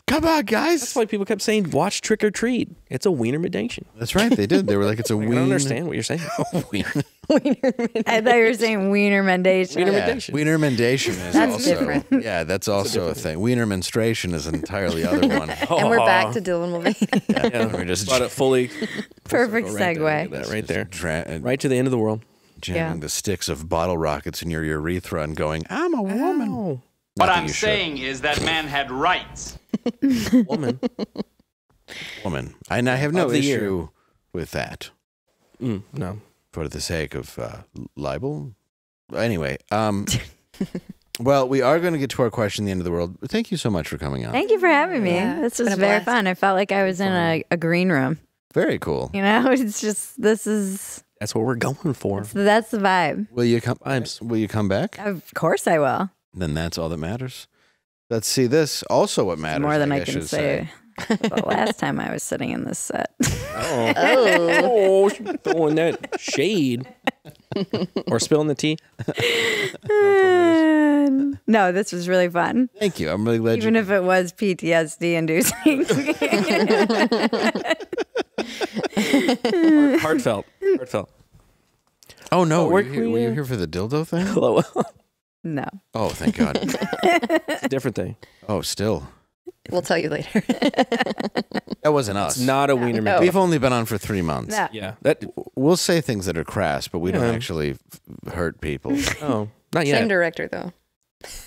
Come on, guys. That's why people kept saying, "Watch Trick or Treat." It's a wiener meditation. That's right. They did. They were like, it's a I wiener." I don't understand what you're saying. <laughs> Ween. <laughs> I thought you were saying Wienermandation. Wiener- Yeah. Wiener Wienermandation is That's also different. <laughs> yeah, that's also a, thing. Wiener menstruation is an entirely other one. and we're back to Dylan Mulvaney. Yeah, we're just Brought it fully. Perfect right there. Segue. that right there. dra- Right to the end of the world. jamming the sticks of bottle rockets in your urethra and going, "I'm a woman." Oh, Not What I'm you should. saying is that man had rights. <laughs> woman. woman, and I have no Of the year. issue with that Mm, no. for the sake of uh, libel. Anyway, um, <laughs> well, we are going to get to our question, the end of the world. Thank you so much for coming on. Thank you for having me. Yeah, this it's was very blast. fun. I felt like I was in a, a green room. Very cool. You know, <laughs> it's just, this is, That's what we're going for. that's the vibe. Will you come? Vibes. Will you come back? Of course I will. Then that's all that matters. Let's see this. Also, what matters. More than I guess can should say. the last <laughs> time I was sitting in this set. Oh, <laughs> Oh. oh she's throwing that shade <laughs> or spilling the tea. no, this was really fun. Thank you. I'm really glad Even you. if it was PTSD inducing. Heartfelt. Heartfelt. oh no, Oh, were, where you, here, were you here for the dildo thing? Hello. no. Oh, thank God. <laughs> it's a different thing. Oh, still. We'll tell you later. <laughs> That wasn't us. It's not a wiener No. We've only been on for three months. No. Yeah. That. We'll say things that are crass, but we don't actually hurt people. <laughs> Oh, not yet. Same director though.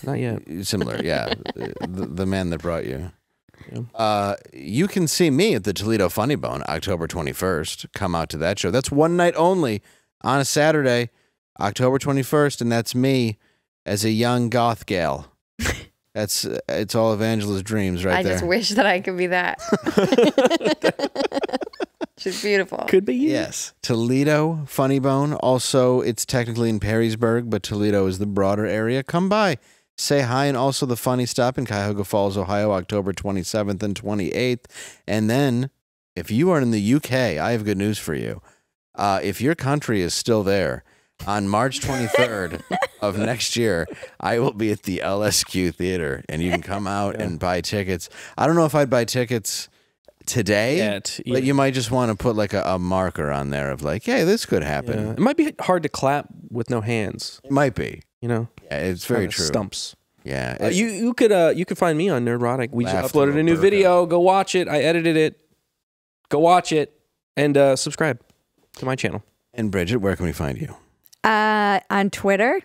Not yet. Similar, yeah. the, the man that brought you. Uh, you can see me at the Toledo Funny Bone October 21st. Come out to that show. That's one night only on a Saturday, October 21st, and that's me as a young goth gal. <laughs> That's it's all of Angela's dreams right I there. just wish that I could be that. <laughs> She's beautiful. Could be you. Yes. Toledo, Funny Bone. Also, it's technically in Perrysburg, but Toledo is the broader area. Come by, say hi, and also the Funny Stop in Cuyahoga Falls, Ohio, October 27th and 28th. And then, if you are in the UK, I have good news for you. Uh, if your country is still there, on March 23rd <laughs> of next year, I will be at the LSQ Theater, and you can come out and buy tickets. I don't know if I'd buy tickets today, Yet, but you might just want to put like a, a marker on there of like, hey, this could happen. Yeah. It might be hard to clap with no hands. It might be. You know. Yeah, it's very true. Stumps. Yeah. Uh, you you could uh you could find me on Nerdrotic. We just uploaded a new Roberta. video. Go watch it. I edited it. Go watch it and uh, subscribe to my channel. And Bridget, where can we find you? Uh, on Twitter.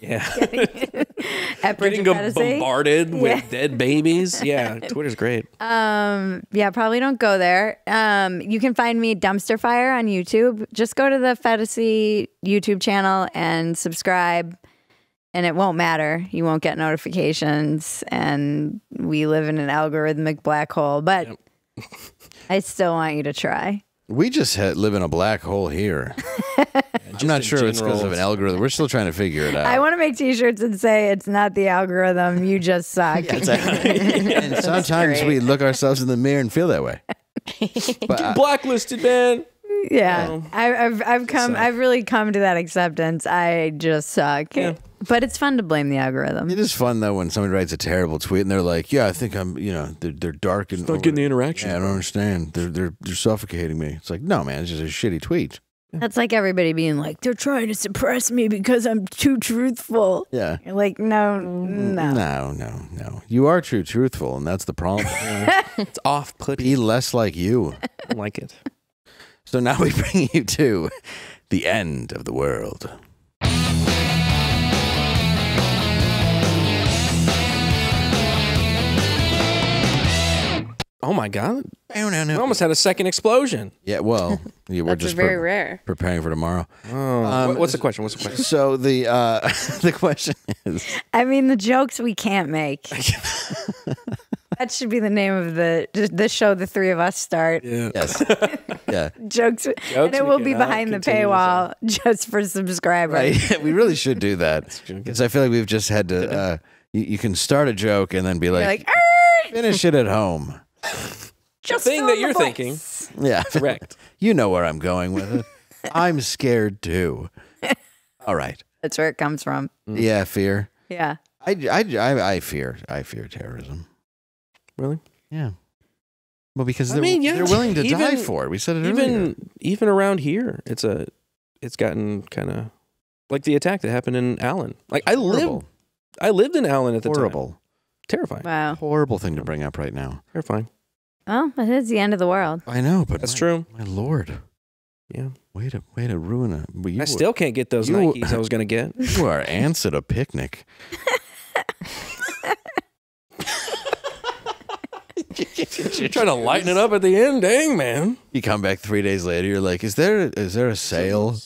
Yeah. <laughs> <laughs> At Getting bombarded Yeah. with dead babies. <laughs> Yeah, Twitter's great. Um, yeah, probably don't go there. Um, you can find me Dumpster Fire on YouTube. Just go to the Phetasy YouTube channel and subscribe, and it won't matter. You won't get notifications, and we live in an algorithmic black hole. But I still want you to try. We just ha- live in a black hole here. <laughs> I'm not sure it's because general, of an algorithm. We're still trying to figure it out. I want to make T-shirts and say it's not the algorithm. You just <laughs> suck. <laughs> and sometimes we look ourselves in the mirror and feel that way. But uh, Blacklisted, man. Yeah, I, I've I've come I've really come to that acceptance. I just suck. But it's fun to blame the algorithm. it is fun though when somebody writes a terrible tweet and they're like, "Yeah, I think I'm, you know, they're, they're dark and not getting the interaction. Yeah, I don't understand. They're they're they're suffocating me. It's like, no, man, it's just a shitty tweet. That's like everybody being like, they're trying to suppress me because I'm too truthful. Yeah. You're like, no, mm, no. No, no, no. You are true, truthful, and that's the problem. <laughs> <laughs> it's off putting. Be less like you. I like it. So now we bring you to the end of the world. Oh my god. No, no, We almost had a second explosion. Yeah, well, <laughs> yeah, we're That's just very rare. preparing for tomorrow. Oh, Um, what's the question? What's the question? So the uh, <laughs> the question is, I mean, the jokes we can't make. <laughs> that should be the name of the the show. The three of us start yes, yeah, jokes, and it will be behind the continue to paywall just for subscribers. right. we really should do that because I feel like we've just had to. Uh, you, you can start a joke and then be You're like, like, "Er, finish it at home. Just thing that in you're the thinking. Yeah, <laughs> Correct. you know where I'm going with it. I'm scared too. <laughs> All right. That's where it comes from. Mm. Yeah, fear. Yeah. I, I, I, I fear I fear terrorism. Really? Yeah. Well, because they're, mean, yeah, they're willing to die for it. We said it even earlier. even around here, it's a it's gotten kind of like the attack that happened in Allen. Like I Horrible. lived I lived in Allen at the time. Horrible. Terrifying. Wow. Horrible thing to bring up right now. Terrifying. Well, it is the end of the world. I know, but That's my- true. My lord, Yeah. way to way to ruin it. Well, you I still can't get those you- Nikes I was gonna get. <laughs> You are ants at a picnic. You're <laughs> <laughs> trying to lighten it up at the end, dang man. You come back three days later. You're like, is there is there a sale?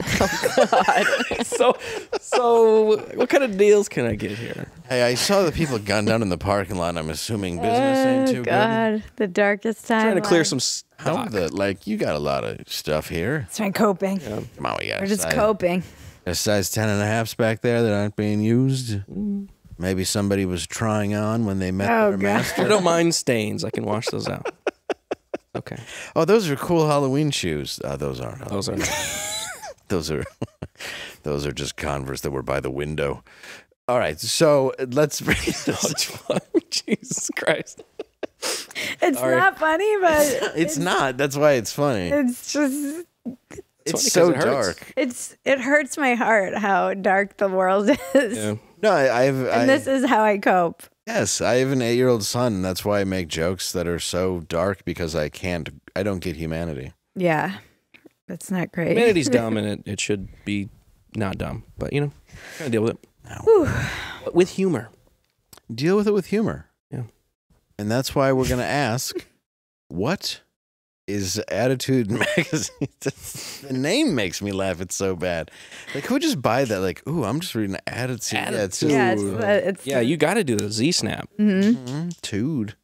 <laughs> so so what kind of deals can I get here? Hey, I saw the people gunned down in the parking lot. I'm assuming business ain't Oh too good. God, the darkest time. Trying to clear some stock. How the like? You got a lot of stuff here. It's been coping. Come on, we got. We're just size- coping. A size ten and a halfs back there that aren't being used. Maybe somebody was trying on when they met Oh, their God. master. I don't mind stains. I can wash those out. <laughs> Okay. Oh, those are cool Halloween shoes. Uh, those aren't. Those are. <laughs> those are. <laughs> those are just Converse that were by the window. All right, so let's bring <laughs> this. <laughs> Jesus Christ. It's Sorry. not funny, but It's not. That's why it's funny. it's just It's so dark. it's it hurts my heart how dark the world is. Yeah. No, I, I've. I, And this is how I cope. yes, I have an eight-year-old son. And that's why I make jokes that are so dark because I can't. I don't get humanity. Yeah. That's not great. Humanity's <laughs> dumb and it, it should be not dumb. But, you know, gotta deal with it. But with humor. Deal with it with humor. Yeah. And that's why we're going to ask what is Attitude <laughs> Magazine? the name makes me laugh. It's so bad. Like, who would just buy that? Like, ooh, I'm just reading Attitude. Yeah, it's, Yeah, it's the- it's yeah, you got to do the Z Snap. hmm Tude.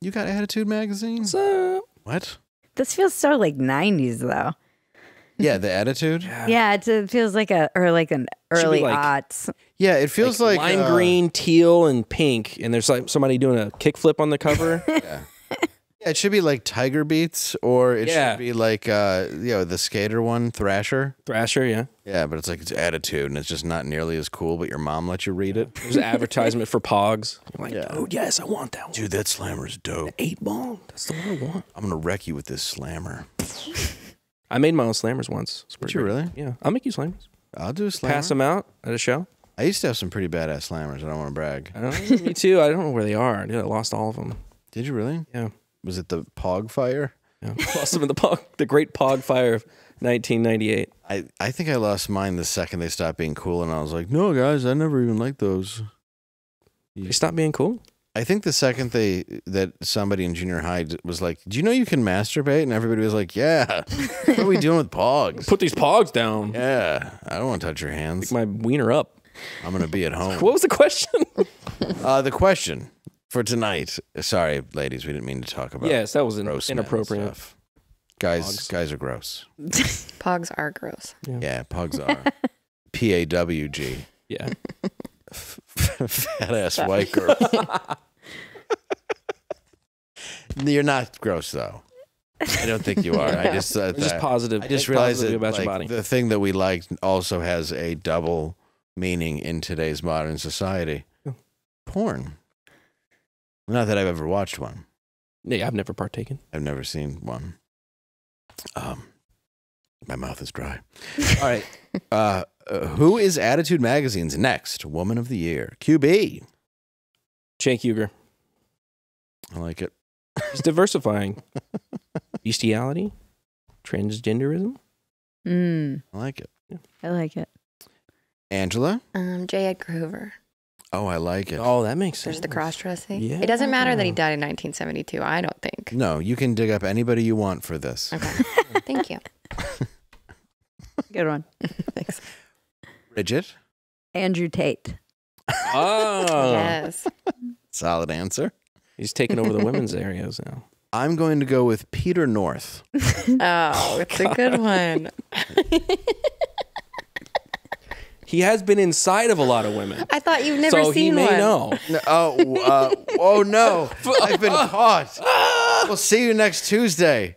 You got Attitude Magazine? What? This feels so like 90s though. Yeah, the Attitude? Yeah, it's, it feels like a or like an early like- aughts. Yeah, it feels like, lime uh, green, teal, and pink. And there's like somebody doing a kickflip on the cover. <laughs> Yeah, it should be like Tiger Beats, or it Yeah. should be like uh, you know, the skater one, Thrasher. Thrasher, yeah. Yeah, but it's like it's attitude, and it's just not nearly as cool. But your mom let you read it. There's an advertisement for Pogs. You're like, oh yes, I want that one. Dude, that slammer's dope. Eight ball. That's the one I want. I'm gonna wreck you with this slammer. <laughs> I made my own slammers once. Pretty you great. really? Yeah, I'll make you slammers. I'll do a slammer. Pass them out at a show. I used to have some pretty badass slammers. I don't want to brag. Me too. I don't know where they are. Dude, I lost all of them. Did you really? Yeah. Was it the Pog fire? Yeah, <laughs> lost them in the Pog, the Great Pog Fire of 1998. I, I think I lost mine the second they stopped being cool, and I was like, no, guys, I never even liked those. They stopped being cool. I think the second they that somebody in junior high was like, "Do you know you can masturbate?" and everybody was like, "Yeah." <laughs> what are we doing with pogs? Put these Pogs down. Yeah, I don't want to touch your hands. Pick my wiener up. I'm gonna be at <laughs> home. What was the question? Uh, the question for tonight. Sorry, ladies, we didn't mean to talk about. Yes, that was in- gross inappropriate. stuff. Guys, guys are gross. <laughs> Pogs are gross. Yeah, pogs are. <laughs> P A W G. Yeah. <laughs> Fat ass white girl. You're not gross though. I don't think you are. I just uh, Just positive. I just realized that about your body. the thing that we like also has a double meaning in today's modern society. Porn. Not that I've ever watched one. Yeah, I've never partaken. I've never seen one. Um, my mouth is dry. <laughs> All right. Uh, uh, who is Attitude Magazine's next Woman of the Year? QB. Cenk Uygur. I like it. He's diversifying. <laughs> Bestiality, transgenderism. Mm, I like it. I like it. Angela. Um, J. Edgar Hoover. Oh, I like it. Oh, that makes sense. There's the cross dressing. Yeah. It doesn't matter that he died in 1972. I don't think. No, you can dig up anybody you want for this. Okay. <laughs> Thank you. <laughs> Good one. <laughs> Thanks. Bridget. Andrew Tate. Oh, Yes. Solid answer. he's taking over the women's areas now. I'm going to go with Peter North. Oh, it's a good one. He has been inside of a lot of women, I thought you've never so seen he may one. know. No, oh, uh, <laughs> oh no! I've been caught. <laughs> We'll see you next Tuesday.